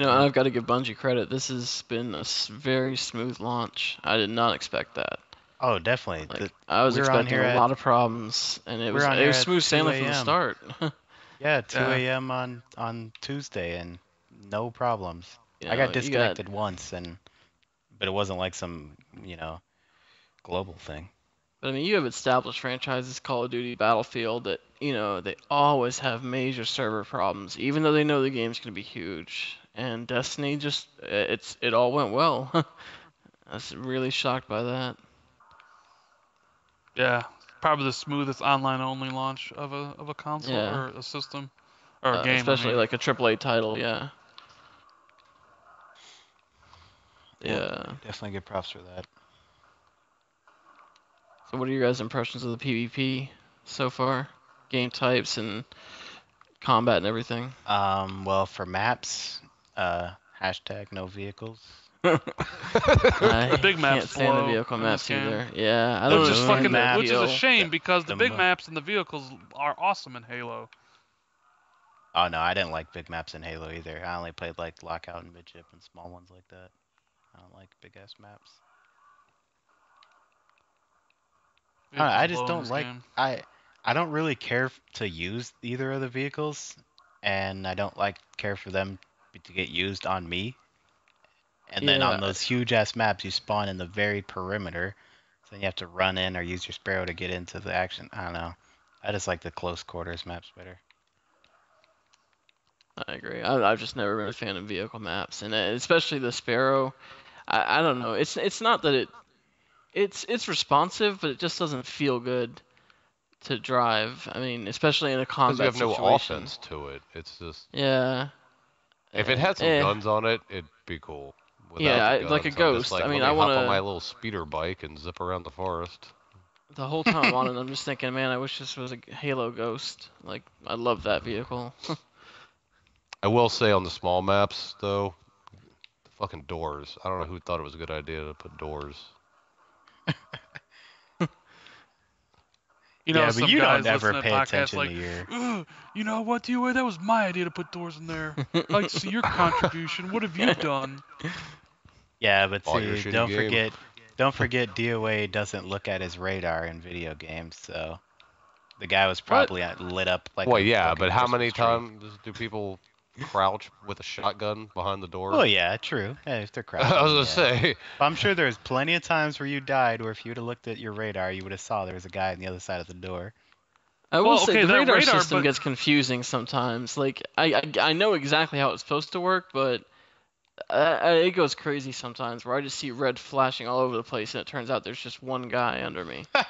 You know, I've got to give Bungie credit. This has been a very smooth launch. I did not expect that. oh, definitely. Like, The- I was we were on expecting here a at- lot of problems, and it was it was smooth sailing from the start. *laughs* yeah, 2 Yeah. a.m. on on Tuesday and no problems. You I got disconnected once, and but it wasn't like some you know global thing. But I mean, you have established franchises, Call of Duty, Battlefield, that you know they always have major server problems, even though they know the game's gonna be huge. And Destiny just it's it all went well. *laughs* I was really shocked by that. Yeah, probably the smoothest online only launch of a of a console Yeah. or a system or a Uh, game. I especially mean. like a AAA title, yeah. Yeah. Definitely good props for that. So what are your guys' impressions of the PvP so far? Game types and combat and everything. Um, well, for maps, uh, hashtag no vehicles. *laughs* I big maps can't stand the vehicle in maps this game. either. Yeah, I don't which is know. fucking, map which is a appeal. shame because the The big mo- maps and the vehicles are awesome in Halo. Oh no, I didn't like big maps in Halo either. I only played like lockout and midship and small ones like that. I don't like big ass maps. I don't know, I just don't like. game. I I don't really care to use either of the vehicles, and I don't like care for them b- to get used on me. And then on those huge ass maps, you spawn in the very perimeter, so then you have to run in or use your sparrow to get into the action. I don't know. I just like the close quarters maps better. I agree. I, I've just never been a fan of vehicle maps, and uh, especially the Sparrow. I, I don't know. It's it's not that it it's it's responsive, but it just doesn't feel good to drive. I mean, especially in a combat. Because combat you have no offense to it. It's just Yeah. If it had some Eh. guns on it, it'd be cool. Without Yeah, like a guns, I'm just Ghost. like, I mean, let I hop wanna- hop on my little speeder bike and zip around the forest. The whole time I'm on it, *laughs* I'm just thinking, man, I wish this was a Halo Ghost. Like, I love that vehicle. *laughs* I will say on the small maps though, the fucking doors. I don't know who thought it was a good idea to put doors. *laughs* You know, yeah, some but you guys don't ever listen to pay attention like, to your. "Ugh, you know what, DOA? That was my idea to put doors in there. I'd like to see your *laughs* contribution. What have you done? Yeah, but Bought see, don't game. forget, don't forget, DOA doesn't look at his radar in video games, so the guy was probably uh lit up like. well, a yeah, fucking but how many times do people crouch with a shotgun behind the door? Oh yeah, true. Yeah, if they're crouching. *laughs* I was gonna yeah. say. I'm sure there's plenty of times where you died, where if you'd have looked at your radar, you would have saw there was a guy on the other side of the door. I will Well, say okay, the radar, radar, system but- gets confusing sometimes. Like I, I I know exactly how it's supposed to work, but uh, uh, it goes crazy sometimes where I just see red flashing all over the place, and it turns out there's just one guy under me. *laughs*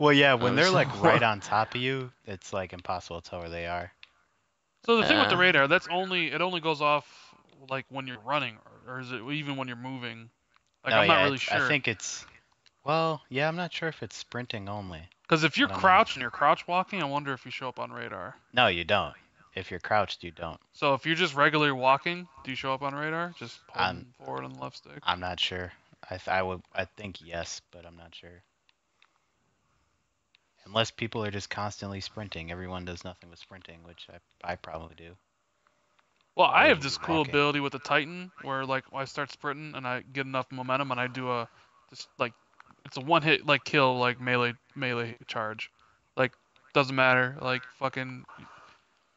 Well, yeah, when Oh, they're so- like right *laughs* on top of you, it's like impossible to tell where they are. So the thing with the radar, that's only it only goes off like when you're running, or, or is it even when you're moving? Like no, I'm yeah, not really sure. I think it's. Well, yeah, I'm not sure if it's sprinting only. Because if you're know. crouched and you're crouch walking, I wonder if you show up on radar. No, you don't. If you're crouched, you don't. So if you're just regular walking, do you show up on radar? Just I'm- forward on the left stick. I'm not sure. I th- I would I think yes, but I'm not sure. Unless people are just constantly sprinting, everyone does nothing with sprinting, which I I probably do. Well, I have this cool walking. ability with the Titan where like I start sprinting and I get enough momentum and I do a just like it's a one hit like kill like melee melee charge. Like doesn't matter. Like fucking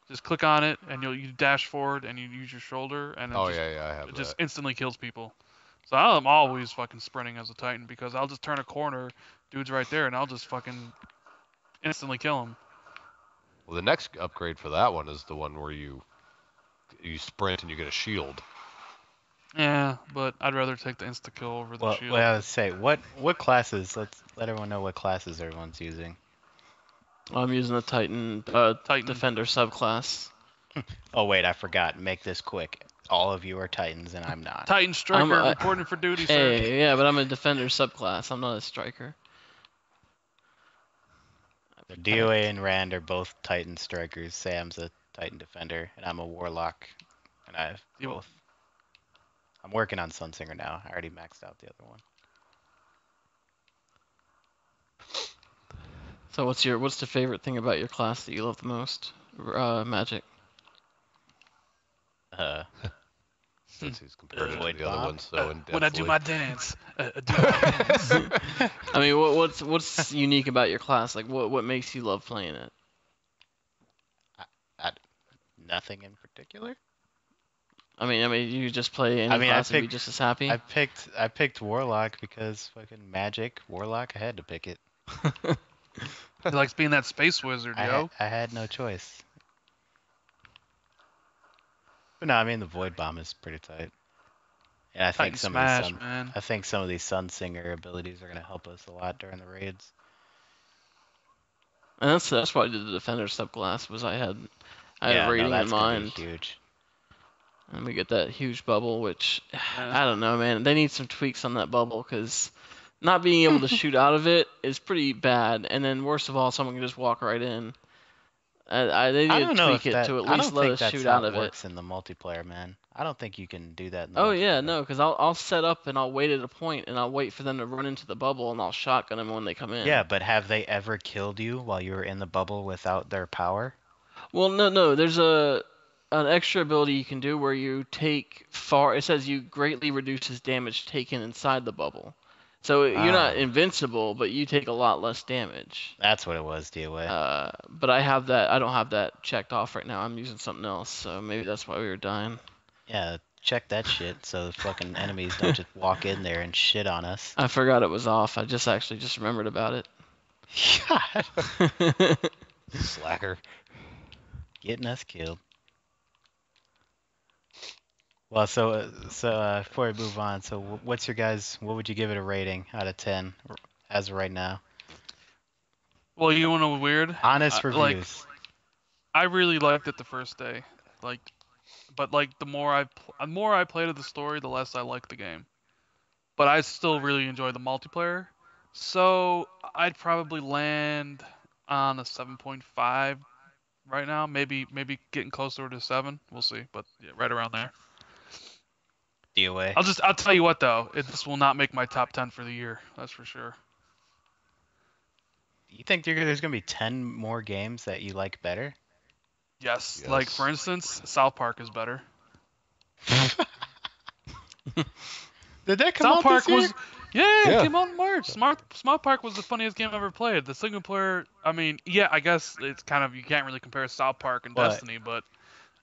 just click on it and you'll you dash forward and you use your shoulder and it Oh just, yeah, yeah, I have it that. just instantly kills people. So I'm always fucking sprinting as a Titan because I'll just turn a corner, dude's right there, and I'll just fucking instantly kill him. Well, the next upgrade for that one is the one where you you sprint and you get a shield. Yeah, but I'd rather take the insta kill over the Well, shield. well, I would say what what classes? Let's let everyone know what classes everyone's using. I'm using the Titan uh, Titan. Defender subclass. *laughs* Oh wait, I forgot. Make this quick. All of you are Titans, and I'm not. Titan striker I'm, uh, reporting for duty, sir. Hey, yeah, but I'm a Defender subclass. I'm not a striker. The DOA and Rand are both Titan strikers. Sam's a Titan defender, and I'm a Warlock. And I have You- both. I'm working on Sunsinger now. I already maxed out the other one. So what's your what's the favorite thing about your class that you love the most? Uh, magic. Uh, *laughs* Since he's compared to Void the other ones so Uh, in when I do my dance, uh, I do my dance. I mean, what, what's what's unique about your class? Like, what what makes you love playing it? I nothing in particular. I mean, I mean, you just play any I mean, I class and be picked- just as happy. I picked I picked Warlock because fucking magic Warlock. I had to pick it. *laughs* He likes being that space wizard, I, yo. had, I had no choice. But no, I mean the Void Bomb is pretty tight. And I think some smash, of these sun, man. I think some of these Sun Singer abilities are gonna help us a lot during the raids. and that's that's why I did the defender subclass was I had I had yeah, no, rating in that's gonna be mind, huge. and we get that huge bubble, which Yeah. I don't know, man. They need some tweaks on that bubble because not being able to *laughs* shoot out of it is pretty bad. And then worst of all, someone can just walk right in. I, I they need I don't know tweak if it that, to at least let us shoot out it of it. works in the multiplayer, man. I don't think you can do that. In the Oh yeah, no, because I'll I'll set up and I'll wait at a point and I'll wait for them to run into the bubble and I'll shotgun them when they come in. Yeah, but have they ever killed you while you were in the bubble without their power? Well, no, no. There's a an extra ability you can do where you take far. It says you greatly reduces damage taken inside the bubble. So you're not Ah. invincible, but you take a lot less damage. That's what it was, DOA. Uh, but I have that. I don't have that checked off right now. I'm using something else, so maybe that's why we were dying. yeah, check that shit so the fucking enemies don't just walk in there and shit on us. I forgot it was off. I just actually just remembered about it. *laughs* God. *laughs* Slacker. Getting us killed. Well, so uh, so uh, before we move on, so what's your guys? What would you give it a rating out of ten as of right now? Well, you want to weird? Honest Uh, like- I really liked it the first day, like, but like the more I pl- the more I played of the story, the less I liked the game. But I still really enjoy the multiplayer, so I'd probably land on a 7.5 right now. Maybe maybe getting closer to seven. We'll see, but yeah, right around there. DOA. I'll just I'll tell you what though, it, this will not make my top 10 for the year. That's for sure. You think there's gonna be ten more games that you like better? Yes, like for instance, South Park is better. *laughs* Did that come South out Park this year? was yeah, Yeah. it came out in March. Smart South Park was the funniest game I ever played. The single player, I mean, yeah, I guess it's kind of you can't really compare South Park and But- Destiny, but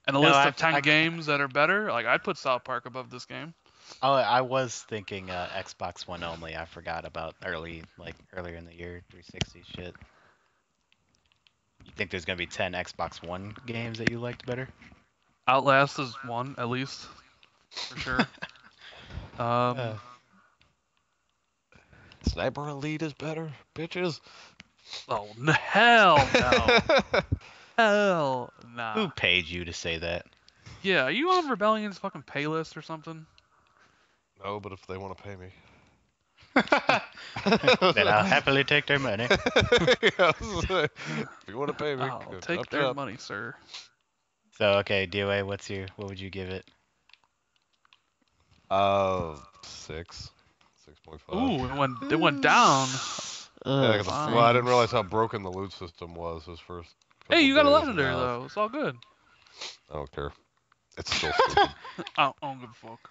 in a No, list I- of ten I- games that are better, like I'd put South Park above this game. Oh, I was thinking uh, Xbox One only. I forgot about early, like earlier in the year, 360 shit. You think there's gonna be 10 Xbox One games that you liked better? Outlast is one at least, for sure. *laughs* um, Uh, Sniper Elite is better, bitches. oh n- hell no, *laughs* hell Who paid you to say that? Yeah, are you on Rebellion's fucking pay list or something? no, but if they want to pay me. *laughs* then I'll happily take their money. *laughs* Yes. if you want to pay me, I'll take chop their chop. money, sir. So okay, DOA, what's your what would you give it? Uh, six, six point five. Ooh, it went it went down. Yeah, Ugh, 'cause well, I didn't realize how broken the loot system was his first. Hey, you got a legendary now though. It's all good. I don't care. It's still *laughs* stupid. I don't, I don't give a fuck.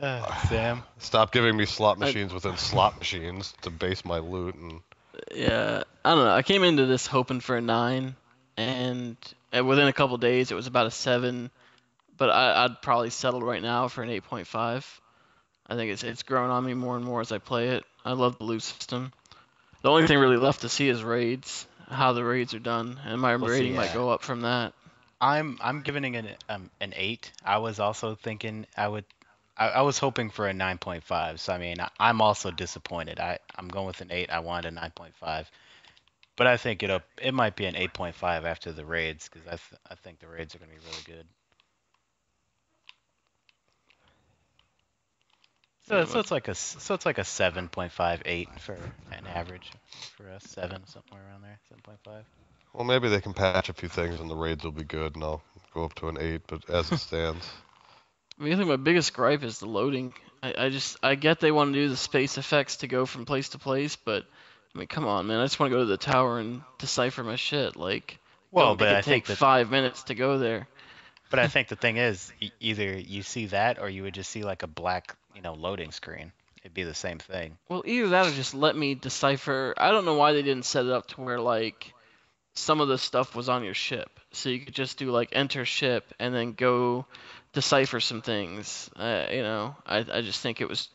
Uh, Sam. *sighs* Stop giving me slot I- machines within slot machines to base my loot, and Yeah, I don't know. I came into this hoping for a nine, and, and within a couple days it was about a seven. But I, I'd probably settle right now for an 8.5. I think it's it's growing on me more and more as I play it. I love the loot system. The only thing really left to see is raids, how the raids are done, and my We'll see, rating might yeah. go up from that. I'm I'm giving it an um, an eight. I was also thinking I would. I, I was hoping for a 9.5. So I mean, I, I'm also disappointed. I I'm going with an eight. I wanted a 9.5, but I think it it might be an 8.5 after the raids because I th- I think the raids are gonna be really good. So, so it's like a s- so it's like a 7.58 for an average for us seven somewhere around there 7.5. well, maybe they can patch a few things, and the raids will be good, and I'll go up to an eight. But as it *laughs* stands, I mean, I think my biggest gripe is the loading. I, I just I get they want to do the space effects to go from place to place, but I mean, come on, man! I just want to go to the tower and decipher my shit. Like, Well, but it I think that five minutes to go there. But I think the thing is, either you see that or you would just see like a black, you know, loading screen. It'd be the same thing. Well, either that or just let me decipher. I don't know why they didn't set it up to where like some of the stuff was on your ship, so you could just do like enter ship and then go decipher some things. Uh, you know, I I just think it was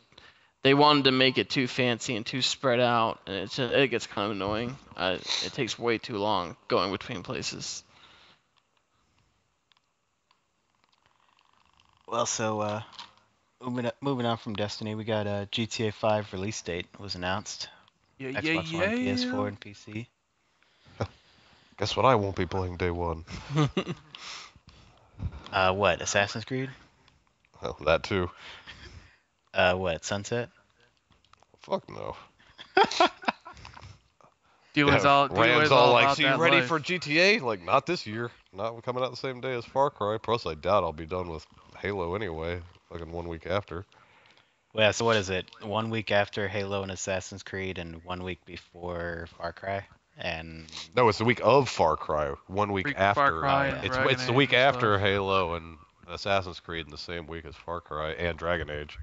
they wanted to make it too fancy and too spread out, and it's it gets kind of annoying. I, it takes way too long going between places. Well, so uh, moving on, moving on from Destiny, we got a GTA 5 release date was announced. Yeah, yeah, Xbox yeah. One, PS4, and PC. *laughs* Guess what? I won't be playing day one. *laughs* Uh, what? Assassin's Creed? Well, that too. *laughs* Uh, what? Sunset? Fuck no. Dealing's Yeah, all, Dealing's Rand's all like, about so you ready life. for GTA? Like, not this year. Not coming out the same day as Far Cry. Plus, I doubt I'll be done with Halo anyway. Fucking one week after. Well, yeah, so what is it? One week after Halo and Assassin's Creed, and one week before Far Cry, and No, it's the week of Far Cry. One week Week Far after. Cry uh, it's Dragon it's the week after stuff. Halo and Assassin's Creed in the same week as Far Cry and Dragon Age.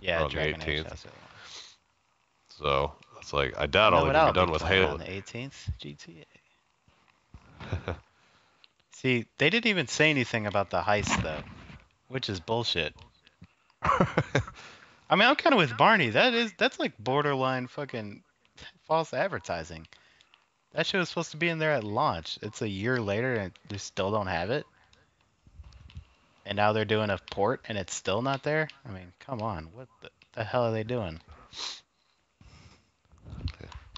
yeah, on Dragon Age. 18th. That's it. So it's like I doubt You know I'll even I'll be done with Halo. on the 18th GTA. *laughs* See, they didn't even say anything about the heist though, which is bullshit. *laughs* I mean, I'm kind of with Barney. That is that's like borderline fucking false advertising. That shit was supposed to be in there at launch. It's a year later and we still don't have it. And now they're doing a port and it's still not there. I mean, come on, what the, the hell are they doing?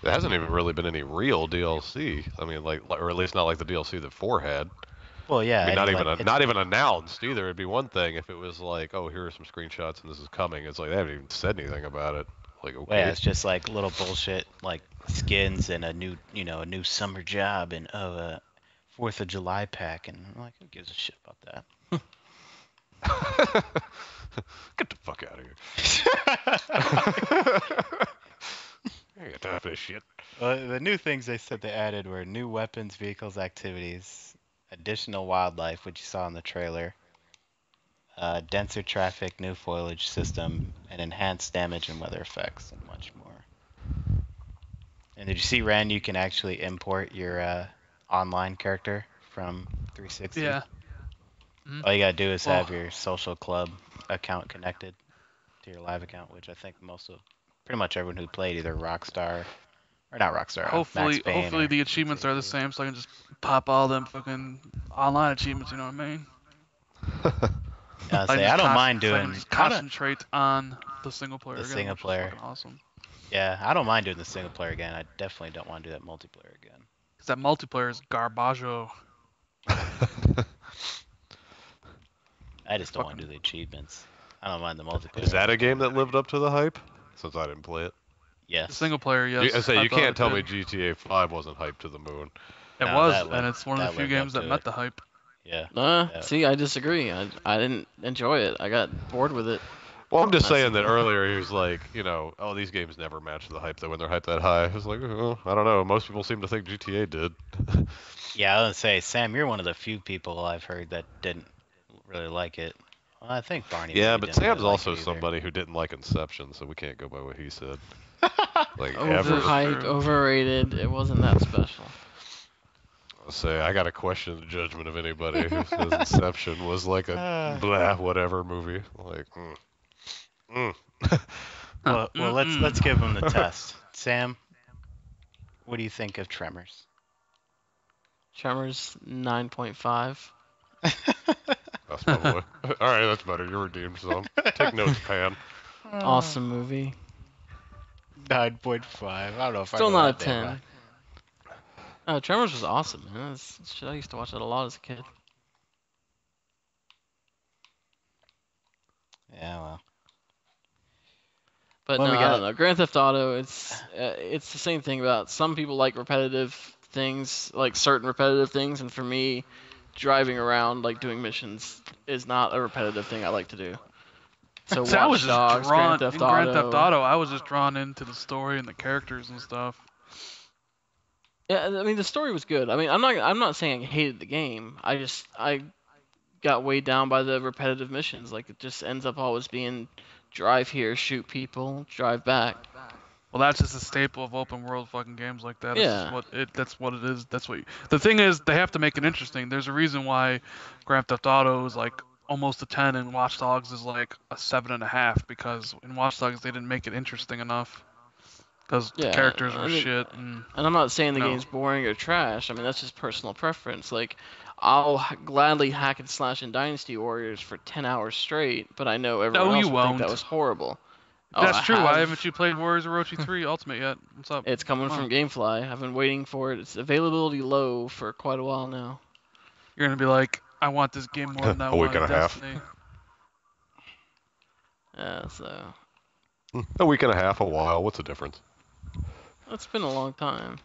There hasn't even really been any real DLC. I mean, like, or at least not like the DLC that Four had. Well, yeah, I mean, not even like, a, not even announced either. It'd be one thing if it was like, oh, here are some screenshots and this is coming. It's like they haven't even said anything about it. Like, okay, Well, yeah, it's just like little bullshit, like skins and a new, you know, a new summer job and oh, a Fourth of July pack, and I'm like, who gives a shit about that? *laughs* get the fuck out of here. *laughs* I got time for this shit. well, the new things they said they added were new weapons, vehicles, activities, additional wildlife, which you saw in the trailer, uh, denser traffic, new foliage system, and enhanced damage and weather effects, and much more. And did you see, Ren? You can actually import your uh, online character from 360. Yeah. All you gotta do is have your social club account connected to your live account, which I think most of, pretty much everyone who played either Rockstar or not Rockstar. uh, Hopefully, Max hopefully the achievements are the same, so I can just pop all them fucking online achievements. You know what I mean? *laughs* I, say, just I don't con- mind so I can doing. just I don't- concentrate on the single player. The again, single player. awesome. yeah, I don't mind doing the single player again. I definitely don't want to do that multiplayer again. Cause that multiplayer is garbaggio. *laughs* I just don't want to do the achievements. I don't mind the multiplayer. Is that a game that lived up to the hype? Since I didn't play it. Yes. The single player, yes. You, I say I you thought can't it tell me. GTA 5 wasn't hyped to the moon. It No, was, and lived- it's one of the few games that to met it. the hype. Yeah. Uh, Yeah. see, I disagree. I, I didn't enjoy it. I got bored with it. Well, I'm just That's- saying that earlier he was like, you know, oh, these games never match the hype that when they're hyped that high. I was like, oh, I don't know. Most people seem to think GTA did. *laughs* Yeah, I was gonna say, Sam, you're one of the few people I've heard that didn't really like it. Well, I think Barney. yeah, but Sam's really also it either. somebody who didn't like Inception, so we can't go by what he said. *laughs* Like ever. Overhyped, overrated. It wasn't that special. I'll say I gotta question the judgment of anybody *laughs* who says Inception was like a Ah. blah whatever movie. Like, mm. Mm. *laughs* Well, well, let's let's give him the test. Sam, what do you think of Tremors? Tremors 9.5. That's probably. All right, that's better. You're redeemed, son. Take notes, Pan. Awesome movie. Nine point five. I don't know if I Still know not a that damn 10. Oh, Tremors was awesome, man. That's, shit, I used to watch that a lot as a kid. Yeah, well. But Well, no, we I don't know. Grand Theft Auto, it's uh, it's the same thing about some people like repetitive things, like certain repetitive things, and for me, driving around like doing missions is not a repetitive thing I like to do. So See, I was just Dogs, drawn Grand Theft in Grand Theft Auto. I was just drawn into the story and the characters and stuff. Yeah, I mean the story was good. I mean, I'm not I'm not saying I hated the game. I just I got weighed down by the repetitive missions. Like it just ends up always being drive here, shoot people, drive back. Well, that's just a staple of open world fucking games like that. Yeah. what it. That's what it is. That's what. You, the thing is, they have to make it interesting. There's a reason why Grand Theft Auto is like almost a 10 and Watch Dogs is like a seven and a half because in Watch Dogs they didn't make it interesting enough. Because Yeah, the characters I mean- shit and And I'm not saying the No. game's boring or trash. I mean, that's just personal preference. Like, I'll gladly hack and slash in Dynasty Warriors for 10 hours straight, but I know everyone No, else you would think that was horrible. Oh, that's I true. Why have. haven't you played Warriors of Orochi 3 Ultimate yet? What's up? It's coming Come from. GameFly. I've been waiting for it. It's availability low for quite a while now. You're gonna be like, I want this game more than I A week and a half. Yeah, so A week and a half, a while. What's the difference? it's been a long time.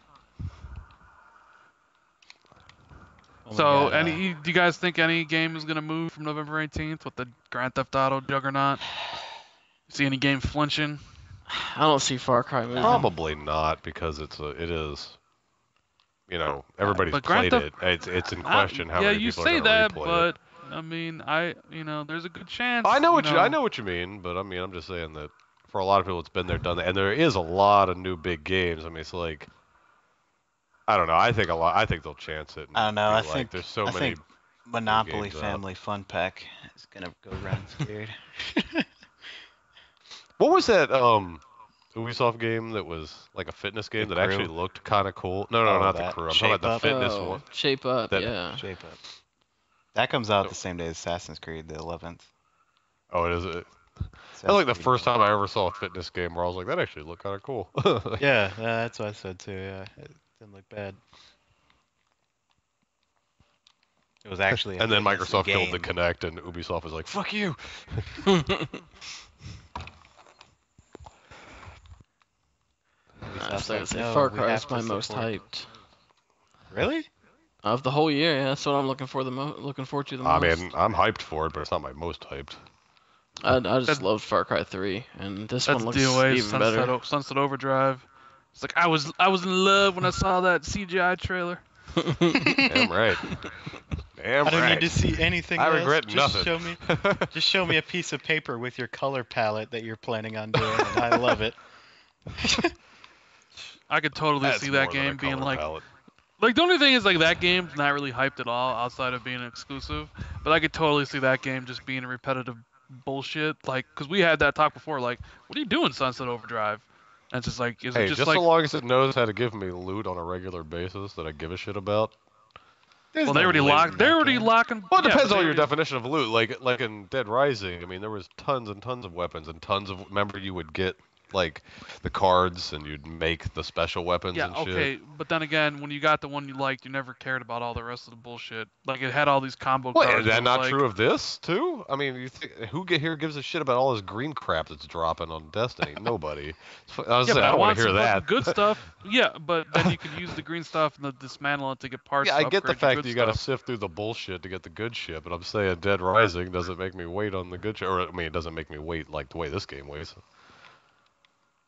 Oh So, God, uh, any do you guys think any game is gonna move from November 18th with the Grand Theft Auto juggernaut? See any game flinching? I don't see Far Cry moving. Probably not because it's a, it is. You know, everybody's But Grand played it. It's it's in I- question how yeah, many you people say are gonna that, replay but it. I mean, I you know, there's a good chance. I know what you, know, I know what you mean, but I mean I'm just saying that for a lot of people it's been there, done that, and there is a lot of new big games. I mean it's like. I don't know. I think a lot. I think they'll chance it. I don't know, be I like, think- there's so I many. think Monopoly games out. Family Fun Pack is gonna go round scared. *laughs* What was that um Ubisoft game that was like a fitness game The that actually looked kind of cool? No, no, Oh, not the that crew. I'm Shape talking about the Up? fitness oh, one. Shape Up, That- yeah. Shape up. That comes out the same day as Assassin's Creed, the 11th. Oh, it is. It, that's like the Creed first 11th. time I ever saw a fitness game where I was like, that actually looked kind of cool. *laughs* Yeah, uh, that's what I said too. Yeah, it didn't look bad. It was actually. a and then fitness Microsoft killed the game. Kinect, and Ubisoft was like, "Fuck you." *laughs* *laughs* I was gonna like, say "No, Far Cry have is my most hyped Really? of the whole year. Yeah, that's what I'm looking for the mo- looking forward to the most. I most. mean, I'm hyped for it, but it's not my most hyped. I, I just That- loved Far Cry 3, and this That's one looks DOA even Sunset, better. O- Sunset Overdrive. It's like I was I was in love when I saw that CGI trailer. Damn *laughs* right. Damn I don't right. need to see anything I else. regret just nothing. Show me, just show me a piece of paper with your color palette that you're planning on doing, and I love it. *laughs* I could totally That's see that more than a game being like palette. like the only thing is like that game's not really hyped at all outside of being an exclusive. But I could totally see that game just being a repetitive bullshit. Like, cause we had that talk before. Like, what are you doing, Sunset Overdrive? And it's just like, is Hey, it just, just, like? so long as it knows how to give me loot on a regular basis that I give a shit about. There's well, they already locked. They're already game. locking. Well, it yeah, depends on your already- definition of loot. Like like in Dead Rising, I mean, there was tons and tons of weapons and tons of. Remember, you would get like the cards and you'd make the special weapons Yeah, and shit. okay, but then again, when you got the one you liked, you never cared about all the rest of the bullshit. Like it had all these combo What, cards. is that not like, true of this too? I mean, you think, who get here gives a shit about all this green crap that's dropping on Destiny? *laughs* Nobody. I was Yeah, saying, but I I, want to hear some that. good *laughs* stuff. Yeah, but then you can use the green stuff and the dismantle it to get parts. yeah, I get the fact that you got to sift through the bullshit to get the good shit, but I'm saying Dead Rising doesn't make me wait on the good shit. Or I mean, it doesn't make me wait like the way this game waits.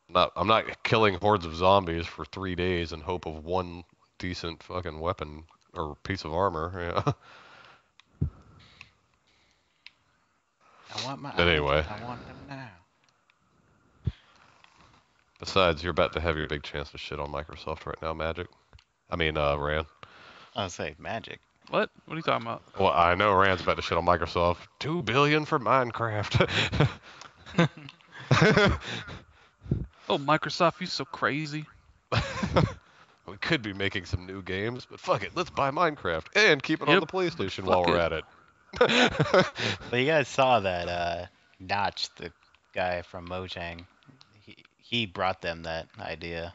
Not, I'm not killing hordes of zombies for three days in hope of one decent fucking weapon or piece of armor. *laughs* Yeah. I want my. But anyway. I want them now. Besides, you're about to have your big chance to shit on Microsoft right now, Magic. I mean, uh, Rand. I was say magic. What? What are you talking about? Well, I know Rand's about to shit on Microsoft. Two billion for Minecraft. *laughs* *laughs* Oh, Microsoft, you're so crazy. *laughs* we could be making some new games, but fuck it, let's buy Minecraft and keep it on the PlayStation Fuck while we're it. at it. *laughs* But you guys saw that uh, Notch, the guy from Mojang, he he brought them that idea.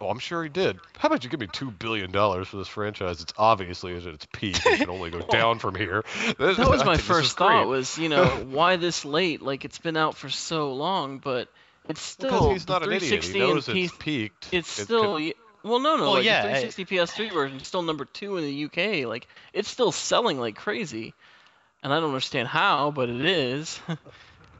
oh, I'm sure he did. How about you give me two billion dollars for this franchise? It's obviously at its peak. It can only go *laughs* down from here. This- That was I my think this is first thought. Was you know why this late? Like it's been out for so long, but it's because still he's not the an idiot. 360 He knows and P- it's peaked. it's It still could- well no no Well, like yeah, the it- 360 PS3 version is still number two in the UK. Like it's still selling like crazy, and I don't understand how, but it is. *laughs*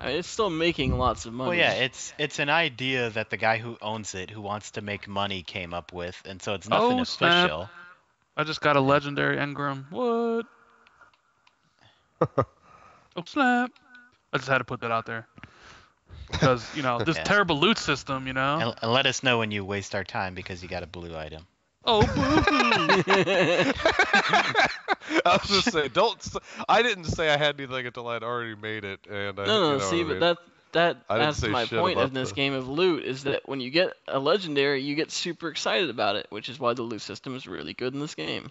I mean, it's still making lots of money. Well, yeah, it's it's an idea that the guy who owns it, who wants to make money, came up with, and so it's nothing Oh, snap. I just got a legendary engram. What? *laughs* oh snap! I just had to put that out there. Because you know this *laughs* Yeah. terrible loot system. You know. And, and let us know when you waste our time because you got a blue item. Oh, boo-hoo. *laughs* *laughs* I was just saying, don't. I didn't say I had anything until I'd already made it, and I, No, no, you know see, what I but mean? that that I didn't adds to say my point about of this the- game of loot is that when you get a legendary, you get super excited about it, which is why the loot system is really good in this game.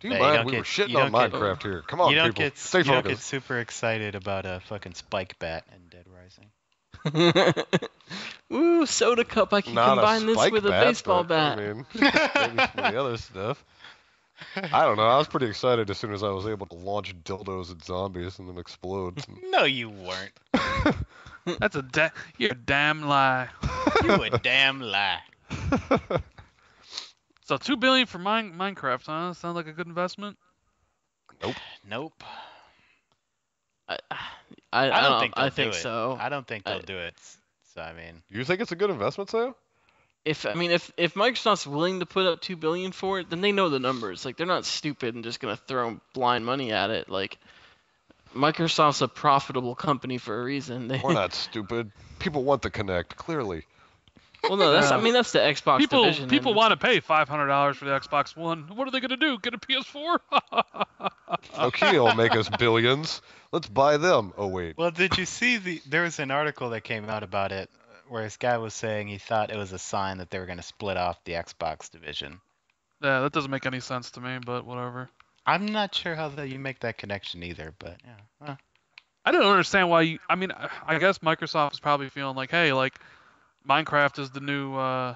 Do you Yeah, you mind? don't we get- were shitting on don't get- Minecraft here. Come on, you don't people. get Stay you don't get super excited about a fucking spike bat in Dead Rising. *laughs* Ooh, soda cup! I can Not combine this spike with a bat, baseball but, bat. I mean, *laughs* maybe some of the other stuff. I don't know. I was pretty excited as soon as I was able to launch dildos at zombies and them explode. *laughs* No, you weren't. That's a da- you're a damn lie. You a damn lie. So two billion for mine Minecraft, huh? Sound like a good investment. Nope. Nope. I, *sighs* I, I don't think I think so. I don't think they'll do it. So I mean, you think it's a good investment, Sam? If I mean, if if Microsoft's willing to put up two billion for it, then they know the numbers. Like they're not stupid and just gonna throw blind money at it. Like Microsoft's a profitable company for a reason. *laughs* They, We're not stupid. People want the Kinect, clearly. Well, no, that's I um, mean that's the Xbox people division. people and- want to pay five hundred dollars for the Xbox One. What are they gonna do? Get a PS4? Nokia will make us billions. Let's buy them. Oh wait. well, did you see the? There was an article that came out about it where this guy was saying he thought it was a sign that they were going to split off the Xbox division. yeah, that doesn't make any sense to me, but whatever. I'm not sure how that you make that connection either, but yeah. Well, I don't understand why you. I mean, I- I guess Microsoft is probably feeling like, hey, like Minecraft is the new, uh,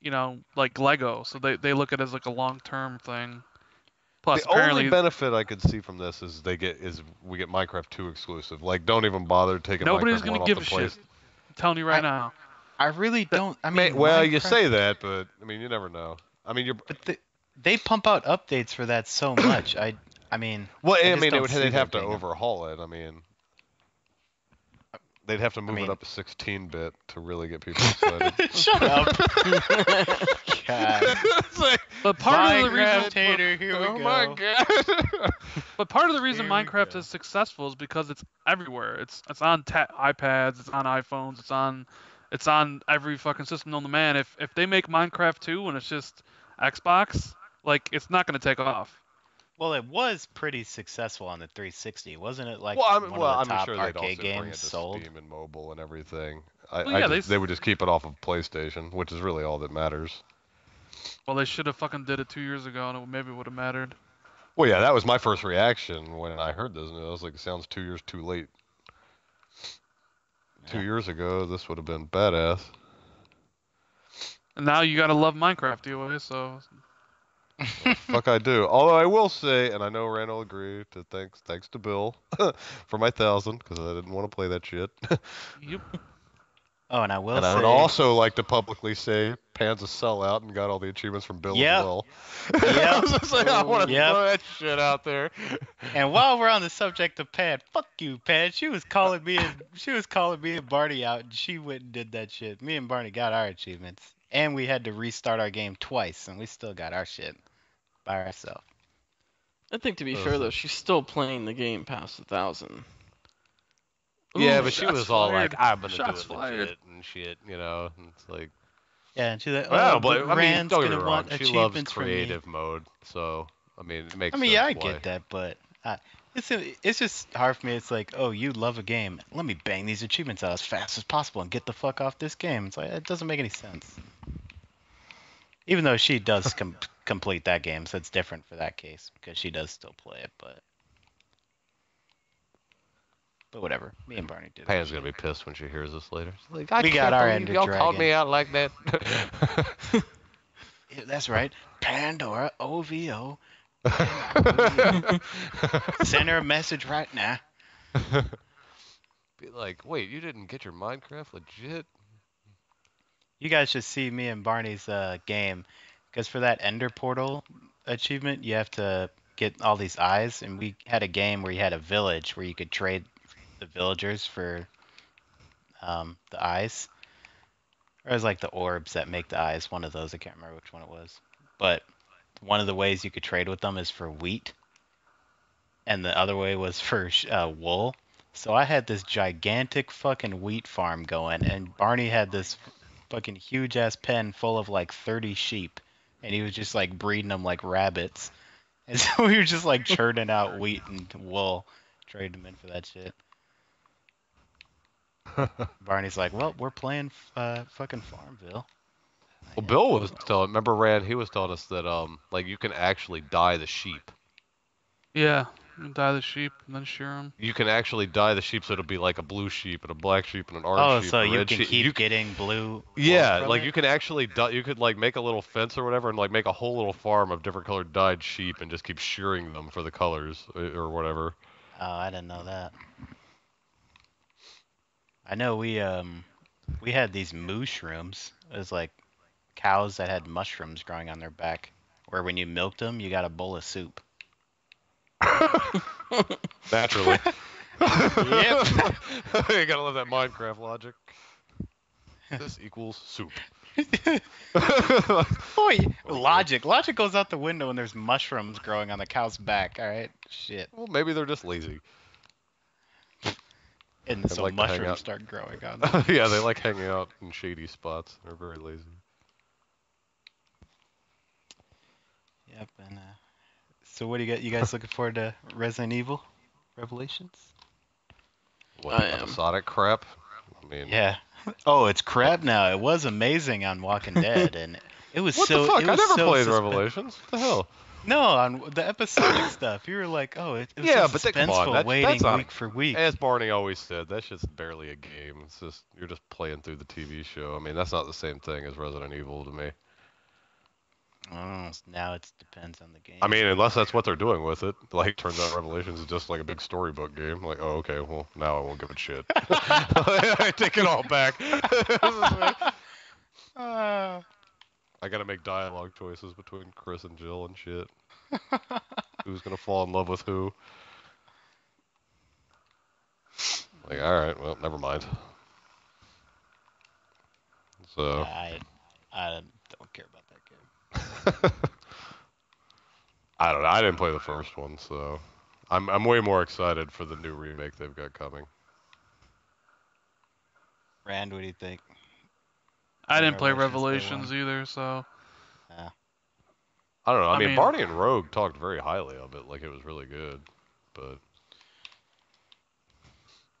you know, like Lego, so they they look at it as like a long term thing. Plus, the only benefit I could see from this is they get is we get Minecraft 2 exclusive. Like, don't even bother taking nobody's Minecraft gonna 1 off give the a place. shit. I'm telling you right I- now. I really don't. I mean, well, you say that, but I mean, you never know. I mean, you're but they, they pump out updates for that so much. I I mean, well. I I, mean, it would, they'd have to overhaul it. I mean, they'd have to move mean- it up to 16-bit to really get people excited. *laughs* shut up. *laughs* God. It's like, But part of the reason, hater, here we oh go. my god! *laughs* but part of the reason Here Minecraft go. is successful is because it's everywhere. It's it's on ta- iPads, it's on iPhones, it's on it's on every fucking system on the man. If if they make Minecraft 2 and it's just Xbox, like it's not gonna take off. Well, it was pretty successful on the 360, wasn't it? Like well, I'm, one well, of the I'm top sure they'd also arcade bring it games to sold. Steam and mobile and everything. I, Well, I yeah, just- they they, would just keep it off of PlayStation, which is really all that matters. Well, they should have fucking did it two years ago, and it maybe would have mattered. Well, yeah, that was my first reaction when I heard this. And I was like, it sounds two years too late. Two years ago, this would have been badass. And now you gotta love Minecraft, DOA. So Fuck, I do. Although I will say, and I know Randall agreed to thanks thanks to Bill *laughs* for my thousand because I didn't want to play that shit. yep. *laughs* Oh, and I will and I would also like to publicly say Pan's a sellout and got all the achievements from Bill Yep. as well. Yep. *laughs* I was just like, I oh, want to Yep. throw that shit out there. and while we're on the subject of Pan, fuck you, Pan. She was calling me and she was calling me and Barney out, and she went and did that shit. Me and Barney got our achievements, and we had to restart our game twice, and we still got our shit by ourselves. I think to be fair though, she's still playing the game past a thousand. Yeah, Ooh, but she shots was all fired. like, "I'm gonna Shots do it fired. legit and shit," you know. And it's like, Yeah, and she's like, well, oh, but I mean, Rand's don't get me gonna wrong. want She loves achievements from me. creative mode, so I mean, it makes. I mean, yeah, I why. get that, but uh, it's it's just hard for me. It's like, oh, you love a game. Let me bang these achievements out as fast as possible and get the fuck off this game. It's like it doesn't make any sense. Even though she does com- *laughs* complete that game, so it's different for that case because she does still play it, but but whatever. Me and Barney did. Pan's gonna be pissed when she hears this later. She's like, I We can't got our Ender y'all called me out like that. *laughs* Yeah, that's right. Pandora OVO. *laughs* Send her a message right now. *laughs* be like, wait, you didn't get your Minecraft legit? You guys should see me and Barney's uh, game, because for that Ender Portal achievement, you have to get all these eyes, and we had a game where you had a village where you could trade the villagers for um, the eyes. Or it was like the orbs that make the eyes. One of those, I can't remember which one it was. But one of the ways you could trade with them is for wheat, and the other way was *laughs* for uh, wool. So I had this gigantic fucking wheat farm going, and Barney had this fucking huge ass pen full of like 30 sheep, and he was just like breeding them like rabbits. *laughs* And so we were just like churning out *laughs* wheat and wool, trading them in for that shit. Barney's like, well, we're playing uh, fucking Farmville. Well, Bill was telling. Remember, Rand? He was telling us that um, like you can actually dye the sheep. Yeah, you dye the sheep and then shear them. You can actually dye the sheep so it'll be like a blue sheep and a black sheep and an Oh, orange sheep. so you can sheep. keep You getting blue. Yeah, like it? you can actually dye, you could like make a little fence or whatever and like make a whole little farm of different colored dyed sheep and just keep shearing them for the colors uh, or whatever. Oh, I didn't know that. I know we um we had these mushrooms. It was like cows that had mushrooms growing on their back, where when you milked them, you got a bowl of soup. *laughs* Naturally. Yep. *laughs* you gotta love that Minecraft logic. *laughs* This equals soup. Boy, logic. Logic goes out the window when there's mushrooms growing on the cow's back. All right, shit. well, maybe they're just lazy. And I'd so like mushrooms start growing on them. yeah, they like hanging out in shady spots. They're very lazy. Yep. And uh, so, what do you got? You guys looking forward to Resident Evil Revelations? What I am. episodic crap? I mean, Yeah. *laughs* Oh, it's crap now. It was amazing on Walking *laughs* Dead, and it was What so. the fuck? It I was never so played suspe- Revelations. What the hell? *laughs* No, on the episodic stuff, you were like, oh, it, it was Yeah, so but then- come suspenseful on, that- waiting that's not- week for week. As Barney always said, that's just barely a game. It's just you're just playing through the TV show. I mean, that's not the same thing as Resident Evil to me. Oh, now it depends on the game. I mean, unless that's what they're doing with it. *laughs* Like, turns out Revelations is just like a big storybook game. Like, oh, okay, well, now I won't give a shit. *laughs* I take it all back. *laughs* I gotta make dialogue choices between Chris and Jill and shit. Who's gonna fall in love with who? Like, all right, well, never mind. So, I, I don't care about that game. *laughs* I don't know. I didn't play the first one, so I'm I'm way more excited for the new remake they've got coming. Rand, what do you think? I didn't play Revelations Revelations either, so Yeah. I don't know. I, I mean, mean- Barney and Rogue talked very highly of it, like it was really good, but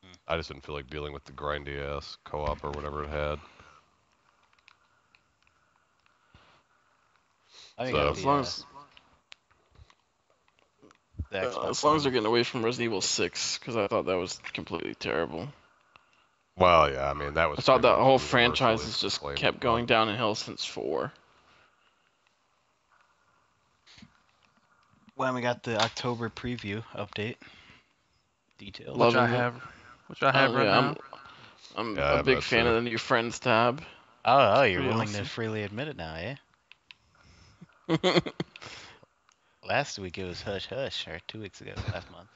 hmm. I just didn't feel like dealing with the grindy ass co-op or whatever it had. I think So- As long uh, as, the uh, as long as they're getting away from Resident Evil 6, because I thought that was completely terrible. Well, yeah, I mean that was. I thought pretty that whole franchise has just acclaimed, kept but- going downhill since 4. When we got the October preview update. Details. Which I have, which I have oh, right yeah, now. I'm, I'm Yeah, I a have big fan too. of the new Friends tab. Oh, oh, you're Pretty willing awesome. to freely admit it now, eh? *laughs* Last week it was hush hush, or two weeks ago, last month.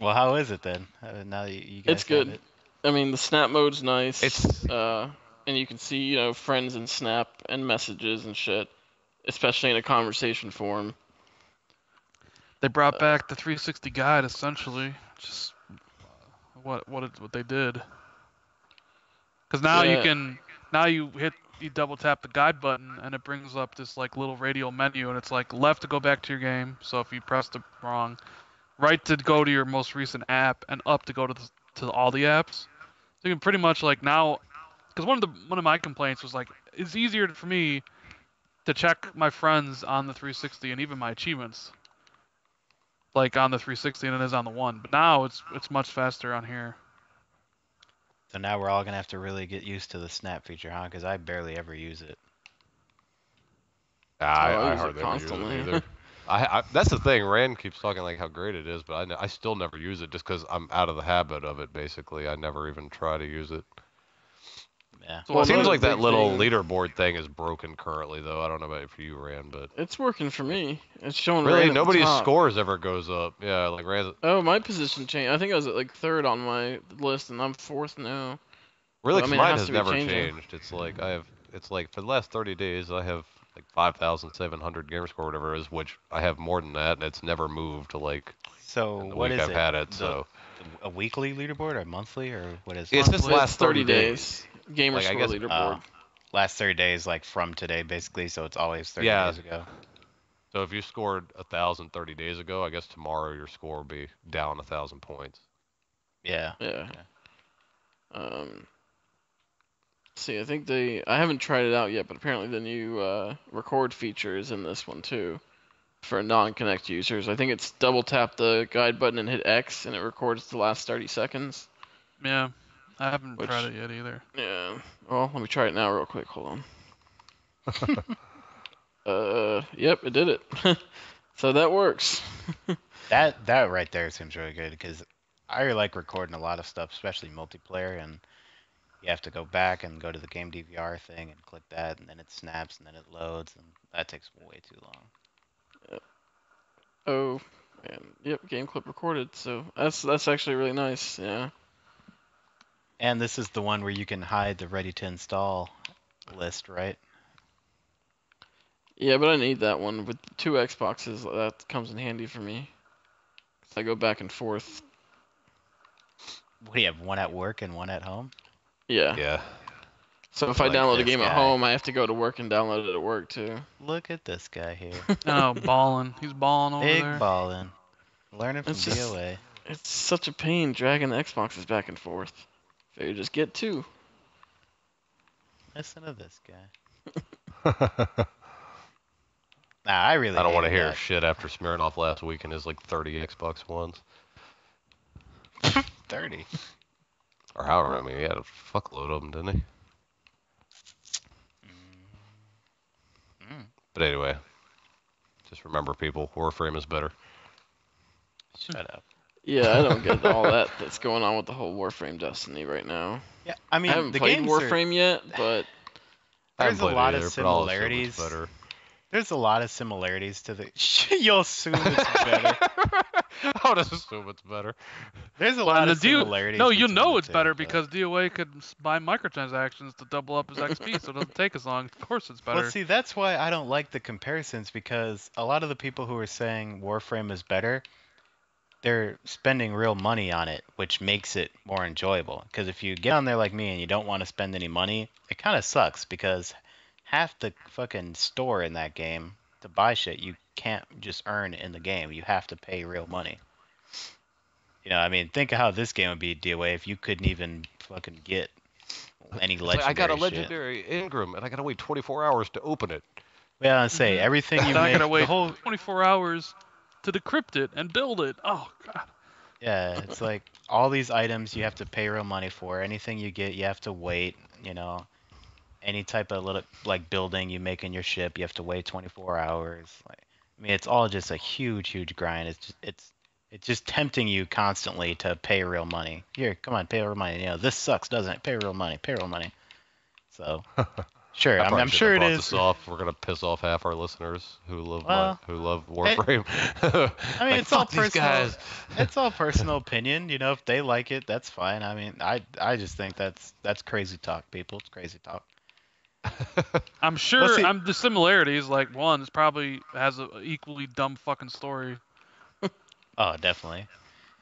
Well, how is it then? Uh, now that you, you guys It's good. it? I mean, the snap mode's nice. It's- uh, and you can see, you know, friends and snap and messages and shit, especially in a conversation form. They brought back the 360 guide essentially, just what what it, what they did. Because now you can now you hit you double tap the guide button and it brings up this like little radial menu and it's like left to go back to your game. So if you press it wrong, right to go to your most recent app and up to go to the, to all the apps. So you can pretty much like now, because one of the one of my complaints was like it's easier for me to check my friends on the 360 and even my achievements like on the 360 than it is on the one. But now it's it's much faster on here. So now we're all gonna have to really get used to the snap feature, huh? Because I barely ever use it. Nah, I, Oh, I I hardly ever use it constantly. either. *laughs* I, I that's the thing. Rand keeps talking like how great it is, but I, I still never use it just because I'm out of the habit of it. Basically, I never even try to use it. Yeah. So Well, what- Seems like that little thing- leaderboard thing is broken currently, though. I don't know about for you, Rand, but It's working for me. It's showing really Rand at the nobody's top. scores ever goes up. Yeah, like Rand. Oh, my position changed. I think I was at like third on my list, and I'm fourth now. Really, I 'cause mean, mine has has never changing. changed. It's like I have. It's like for the last 30 days, I have like 5,700 gamer score, whatever it is, which I have more than that, and it's never moved to like So in the what week is I've it? had it. The- So a weekly leaderboard or monthly or what is It's it? just Well, last 30 days. Gamer Like, I score guess- leaderboard. Uh, last 30 days, like from today, basically. So it's always 30 Yeah. days ago. So if you scored a thousand thirty days ago, I guess tomorrow your score will be down a thousand points. Yeah. yeah. Um. See, I think they. I haven't tried it out yet, but apparently the new uh, record feature is in this one too, for non-Kinect users. I think it's double tap the guide button and hit X, and it records the last 30 seconds. Yeah, I haven't Which- tried it yet either. Yeah. Well, let me try it now, real quick. Hold on. *laughs* *laughs* uh. Yep, it did it. *laughs* so that works. That that right there seems really good because I like recording a lot of stuff, especially multiplayer, and you have to go back and go to the game DVR thing and click that, and then it snaps, and then it loads, and that takes way too long. Oh, and yep, game clip recorded. So that's that's actually really nice. Yeah. And this is the one where you can hide the ready to install list, right? Yeah, but I need that one with two Xboxes. That comes in handy for me. 'Cause I go back and forth. What do you have? One at work and one at home? Yeah. Yeah. So if I download a this game at home, I have to go to work and download it at work too. Look at this guy here. *laughs* Oh, balling. He's balling over Big there. ballin'. Learning from It's just- DOA. It's such a pain dragging the Xboxes back and forth. Figure just get two. Listen to this guy. *laughs* Nah, I really I don't want to hear that. shit after smearing off last week and his like 30 Xbox Ones. *laughs* 30. Or however, I mean, he had a fuckload of them, didn't he? Mm, But anyway, just remember, people, Warframe is better. shut up. Yeah, I don't get all that that's going on with the whole Warframe Destiny right now. Yeah, I mean, I haven't the played games are- Warframe yet, but There's a lot of either, but I'll similarities. better. There's a lot of similarities to the. *laughs* You'll assume it's better. *laughs* I'll just assume it's better. There's a Well, lot and of the DO similarities. no, you know it's better but- because DOA could buy microtransactions to double up his XP, so it doesn't *laughs* take as long. Of course, it's better. Well, see, that's why I don't like the comparisons because a lot of the people who are saying Warframe is better, they're spending real money on it, which makes it more enjoyable. Because if you get on there like me and you don't want to spend any money, it kind of sucks because half the fucking store in that game to buy shit you can't just earn in the game. You have to pay real money. You know, I mean, think of how this game would be DOA if you couldn't even fucking get any legendary like, I got a shit. legendary engram, and I gotta wait 24 hours to open it. Yeah, I say everything *laughs* you Now I make, gotta the wait whole 24 hours to decrypt it and build it. Oh god. Yeah, it's like all these items you have to pay real money for. Anything you get, you have to wait. You know, any type of little like building you make in your ship, you have to wait 24 hours. Like, I mean, it's all just a huge, huge grind. It's just, it's it's just tempting you constantly to pay real money. Here, come on, pay real money. You know, this sucks, doesn't it? Pay real money, pay real money. So, *laughs* sure, I I'm, I'm sure have it brought is. This off. We're gonna piss off half our listeners who love Well, my, who love Warframe. *laughs* I mean, Like, it's all personal. it's all *laughs* personal opinion. You know, if they like it, that's fine. I mean, I I just think that's that's crazy talk, people. It's crazy talk. *laughs* I'm sure. see- I'm the similarities. Like one is probably has an equally dumb fucking story. Oh, definitely.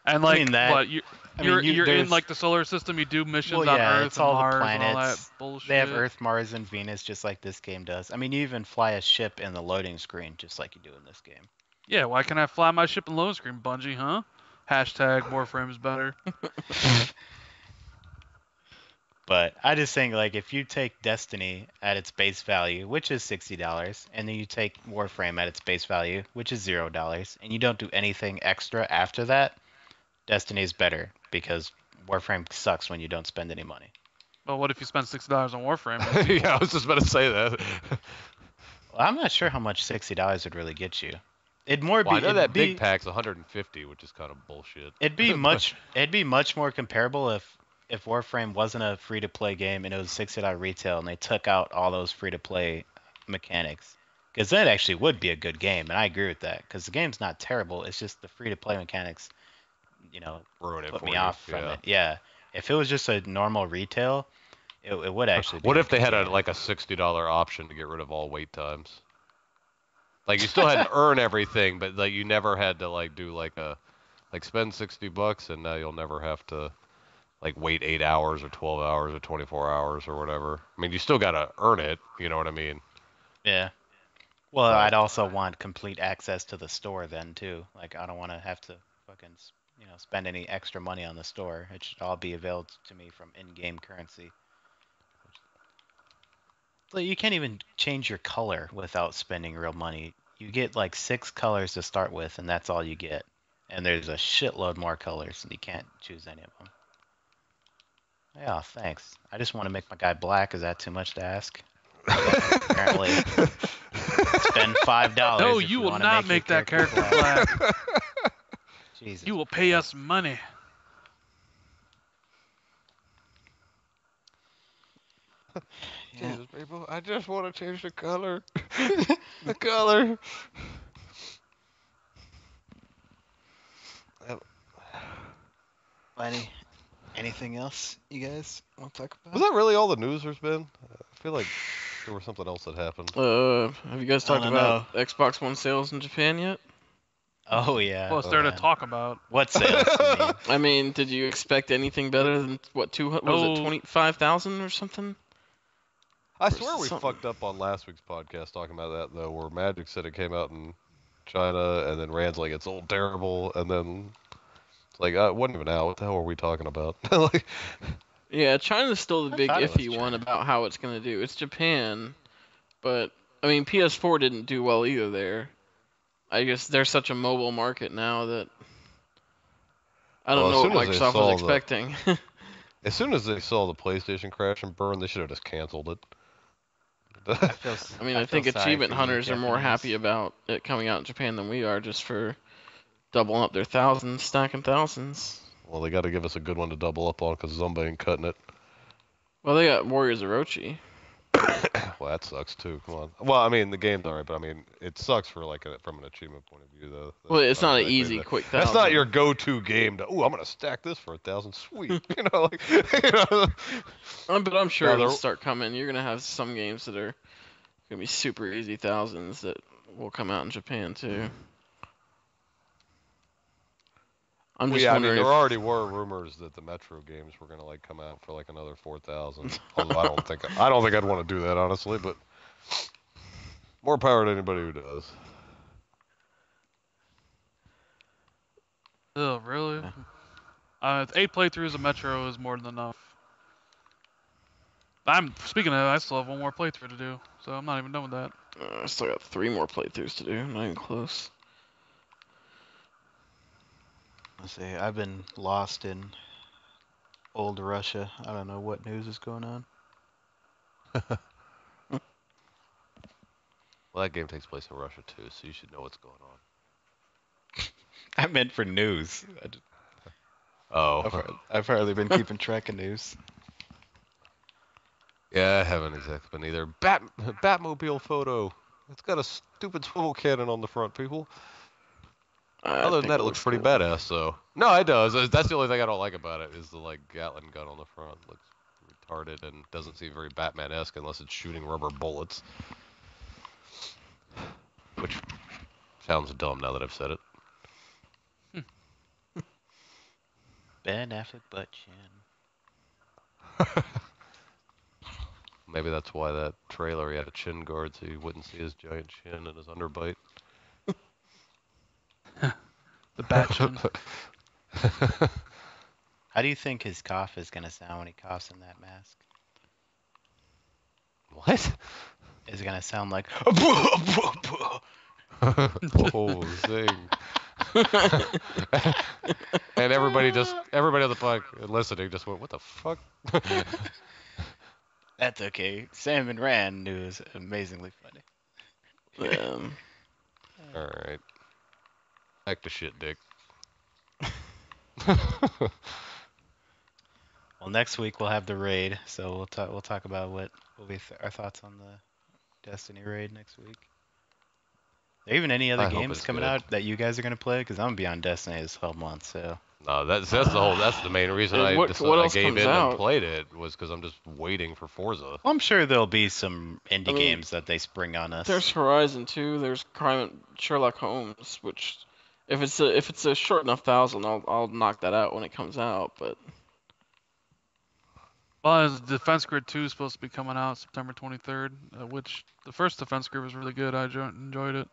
And I like mean, that- what you I mean, you're you- you're in like the solar system. You do missions Well, on yeah, Earth it's and all the Mars and all that planets. bullshit. They have Earth, Mars, and Venus just like this game does. I mean, you even fly a ship in the loading screen just like you do in this game. Yeah, why can't I fly my ship in loading screen, Bungie? Huh? Hashtag Warframe is better. *laughs* But I just think like if you take Destiny at its base value, which is sixty dollars, and then you take Warframe at its base value, which is zero dollars, and you don't do anything extra after that, Destiny is better because Warframe sucks when you don't spend any money. Well, what if you spend sixty dollars on Warframe? *laughs* yeah, I was just about to say that. *laughs* Well, I'm not sure how much sixty dollars would really get you. It'd more Well, I be know that be, big pack's 150, which is kind of bullshit. It'd be *laughs* much it'd be much more comparable if if Warframe wasn't a free to play game and it was sixty dollar retail and they took out all those free to play mechanics. Because that actually would be a good game, and I agree with that. Because the game's not terrible. It's just the free to play mechanics, you know, Ruin it put for me you. off from yeah. it. Yeah. If it was just a normal retail, it, it would actually. Be What if they had a like a sixty dollar option to get rid of all wait times? Like you still had to *laughs* earn everything, but like you never had to like do like a Like spend 60 bucks and now you'll never have to like wait 8 hours or 12 hours or 24 hours or whatever. I mean, you still got to earn it, you know what I mean? Yeah. Well, I'd also want complete access to the store then too. Like I don't want to have to fucking you know spend any extra money on the store. It should all be available to me from in-game currency. Like you can't even change your color without spending real money. You get like six colors to start with, and that's all you get. And there's a shitload more colors, and you can't choose any of them. Yeah, thanks. I just want to make my guy black. Is that too much to ask? Apparently. *laughs* Spend five dollars. No, if you will not your make that character black. Jesus. You will pay us money. *laughs* Jesus, people, I just want to change the color. *laughs* the color. Any, anything else you guys want to talk about? Was that really all the news there's been? I feel like there was something else that happened. Uh, have you guys talked don't about Xbox One sales in Japan yet? Oh yeah. Well, it's there to talk about. What sales? you mean? *laughs* I mean, did you expect anything better than what two? Was Oh. it twenty five thousand or something? I Or swear we something. fucked up on last week's podcast talking about that though, where Magic said it came out in China, and then Rand's like it's all terrible, and then it's like uh, it wasn't even out. What the hell are we talking about? *laughs* like, Yeah, China's still the I big thought it was iffy one about how it's gonna do. It's Japan, but I mean PS4 didn't do well either there. I guess they're such a mobile market now that I don't Well, know what as Microsoft saw was the- expecting. *laughs* as soon as they saw the PlayStation crash and burn, they should have just canceled it. I, *laughs* feel, s- I mean, I, think achievement hunters are more happy about it coming out in Japan than we are, just for doubling up their thousands, stacking thousands. well, they got to give us a good one to double up on because Zumba ain't cutting it. Well, they got Warriors Orochi. *coughs* well, that sucks too. Come on. Well, I mean, the game's alright, but I mean, it sucks for like a, from an achievement point of view, though. Well, it's not an easy, the- quick That's thousand. not your go-to game to. Oh, I'm gonna stack this for a thousand. Sweet, *laughs* you know, like, *laughs* you know. Um, but I'm sure it'll start coming. You're gonna have some games that are gonna be super easy thousands that will come out in Japan too. I'm Well, just yeah, I mean, there if- already were rumors that the Metro games were gonna like come out for like another four thousand. *laughs* Although I don't think I don't think I'd want to do that honestly, but more power to anybody who does. Oh, really? Yeah. Uh, eight playthroughs of Metro is more than enough. I'm speaking of, I still have one more playthrough to do, so I'm not even done with that. uh, I still got three more playthroughs to do. Not even close. Let's see. I've been lost in old Russia. I don't know what news is going on. *laughs* Well, that game takes place in Russia too, so you should know what's going on. *laughs* I meant for news. *laughs* Oh, I've, I've hardly been keeping track of news. yeah, I haven't exactly been either. Bat Batmobile photo. It's got a stupid swivel cannon on the front, people. Other than that, it looks pretty cool. badass, though. No, it does. That's the only thing I don't like about it is the like Gatling gun on the front. Looks retarded and doesn't seem very Batman-esque unless it's shooting rubber bullets. Which sounds dumb now that I've said it. Hmm. *laughs* Ben Affleck butt chin. *laughs* Maybe that's why that trailer he had a chin guard so you wouldn't see his giant chin and his underbite. The Batchin. *laughs* How do you think his cough is gonna sound when he coughs in that mask? what? Is it gonna sound like? *laughs* oh, zing. and everybody just, everybody on the pod listening just went, what the fuck? *laughs* That's okay. Sam and Rand knew it was amazingly funny. Um, Alright. Back to shit, Dick. *laughs* Well, next week we'll have the raid, so we'll talk. We'll talk about what will be th- our thoughts on the Destiny raid next week. Are there even any other I games coming good. out that you guys are gonna play? Because I'm gonna be on Destiny this whole month, so No, that's that's the whole. That's the main reason And I, what- decided, what I gave in out? and played it was because I'm just waiting for Forza. well, I'm sure there'll be some indie I mean, games that they spring on us. there's Horizon 2. There's Crime Sherlock Holmes, which If it's a if it's a short enough thousand, I'll I'll knock that out when it comes out. But Well, as Defense Grid 2 is supposed to be coming out September 23rd, uh, which the first Defense Grid was really good. I jo- enjoyed it.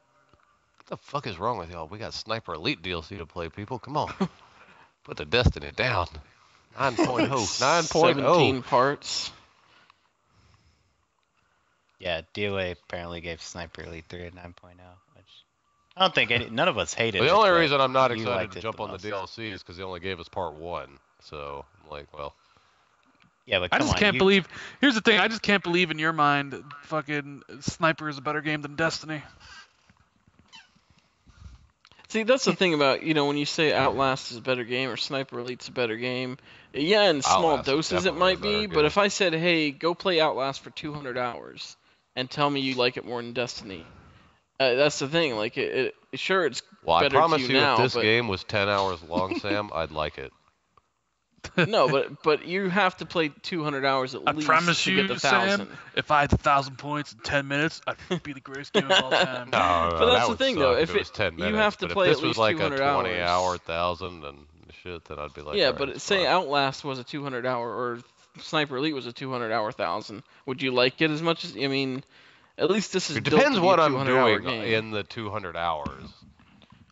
What the fuck is wrong with y'all? We got Sniper Elite DLC to play, people. Come on. *laughs* Put the Destiny down. 9.0. *laughs* 9.0. seventeen parts. Yeah, DOA apparently gave Sniper Elite 3 a 9.0, which I don't think any, none of us hated it. The only reason I'm not excited to jump the on the most. DLC is because they only gave us part one. So I'm like, well, Yeah, but I just on, can't you- believe. Here's the thing. I just can't believe in your mind, fucking Sniper is a better game than Destiny. See, that's the thing about you know when you say Outlast is a better game or Sniper Elite's a better game. Yeah, in small Outlast doses it might better be, but if I said, "Hey, go play Outlast for 200 hours," and tell me you like it more than Destiny, uh, that's the thing. Like, it, it sure it's well, I better to promise you you, now, if this but- game was 10 hours long, Sam, *laughs* I'd like it. no, but but you have to play 200 hours at I least promise to you, get the Sam, thousand. if I had a thousand points in 10 minutes, I'd be the greatest game of all *laughs* time. No, no, But that's that the thing, though, If if it was it- 10 you have to but play if at this was least like a 20 hours. hour thousand and shit, then I'd be like, yeah, but it's say fine. Outlast was a 200 hour or Sniper Elite was a 200 hour thousand. Would you like it as much as I mean? At least this is It depends what I'm doing game. in the 200 hours.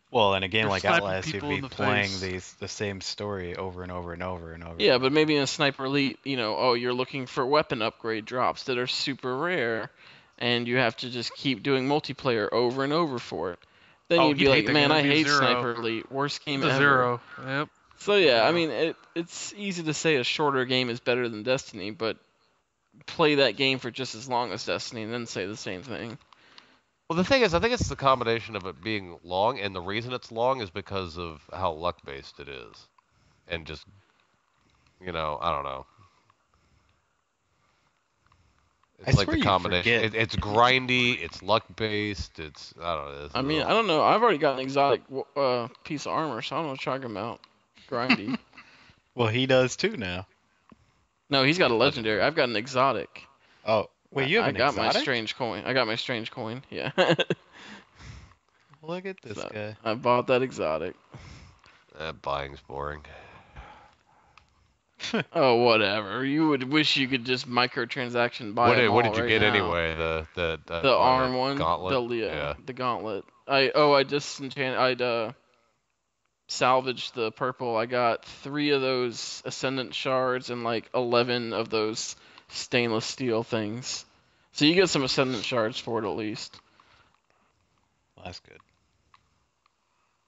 Well, in a game You're like sniping Outlast, you'd be the playing face. these the same story over and over and over and over. Yeah, but maybe in a Sniper Elite, you know, oh, you're looking for weapon upgrade drops that are super rare, and you have to just keep doing multiplayer over and over for it. Then Oh, you'd be you'd like, man. I hate zero. Sniper Elite, worst game The ever. zero. Yep. So yeah, I mean, it, it's easy to say a shorter game is better than Destiny, but play that game for just as long as Destiny and then say the same thing. Well, the thing is, I think it's the combination of it being long, and the reason it's long is because of how luck based it is, and just, you know, I don't know. I It's like the combination. It, it's grindy. It's luck based. It's I don't know. it's I mean, a- I don't know. I've already got an exotic uh, piece of armor, so I don't know what you're talking about. Grindy. *laughs* Well, he does too now. No, he's got a legendary. I've got an exotic. Oh, wait, you have I an got exotic? my strange coin. I got my strange coin. Yeah. *laughs* Look at this So, guy. I bought that exotic. eh, buying's boring. *laughs* Oh, whatever. You would wish you could just microtransaction buy What did, them what did you right get now. anyway? The the the, The arm one, gauntlet. the yeah, yeah. the gauntlet. I oh I just enchanted. I'd uh salvaged the purple. I got three of those ascendant shards and like eleven of those stainless steel things. So you get some ascendant shards for it at least. Well, that's good.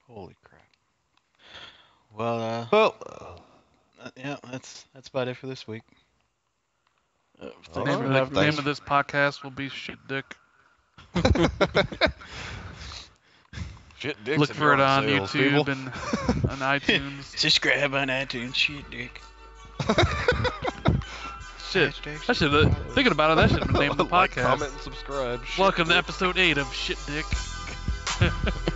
Holy crap. Well, uh, Well, uh, yeah, that's that's about it for this week. Uh, All Name, of the, name of this podcast will be Shit Dick. *laughs* *laughs* shit, dicks Look for it on sales, YouTube people. and *laughs* on iTunes. Subscribe on iTunes, shit, dick. *laughs* Shit. I should have, thinking about it, that should have been named the *laughs* podcast. like, podcast. comment, and subscribe. Shit, Welcome to episode 8 of Shit Dick.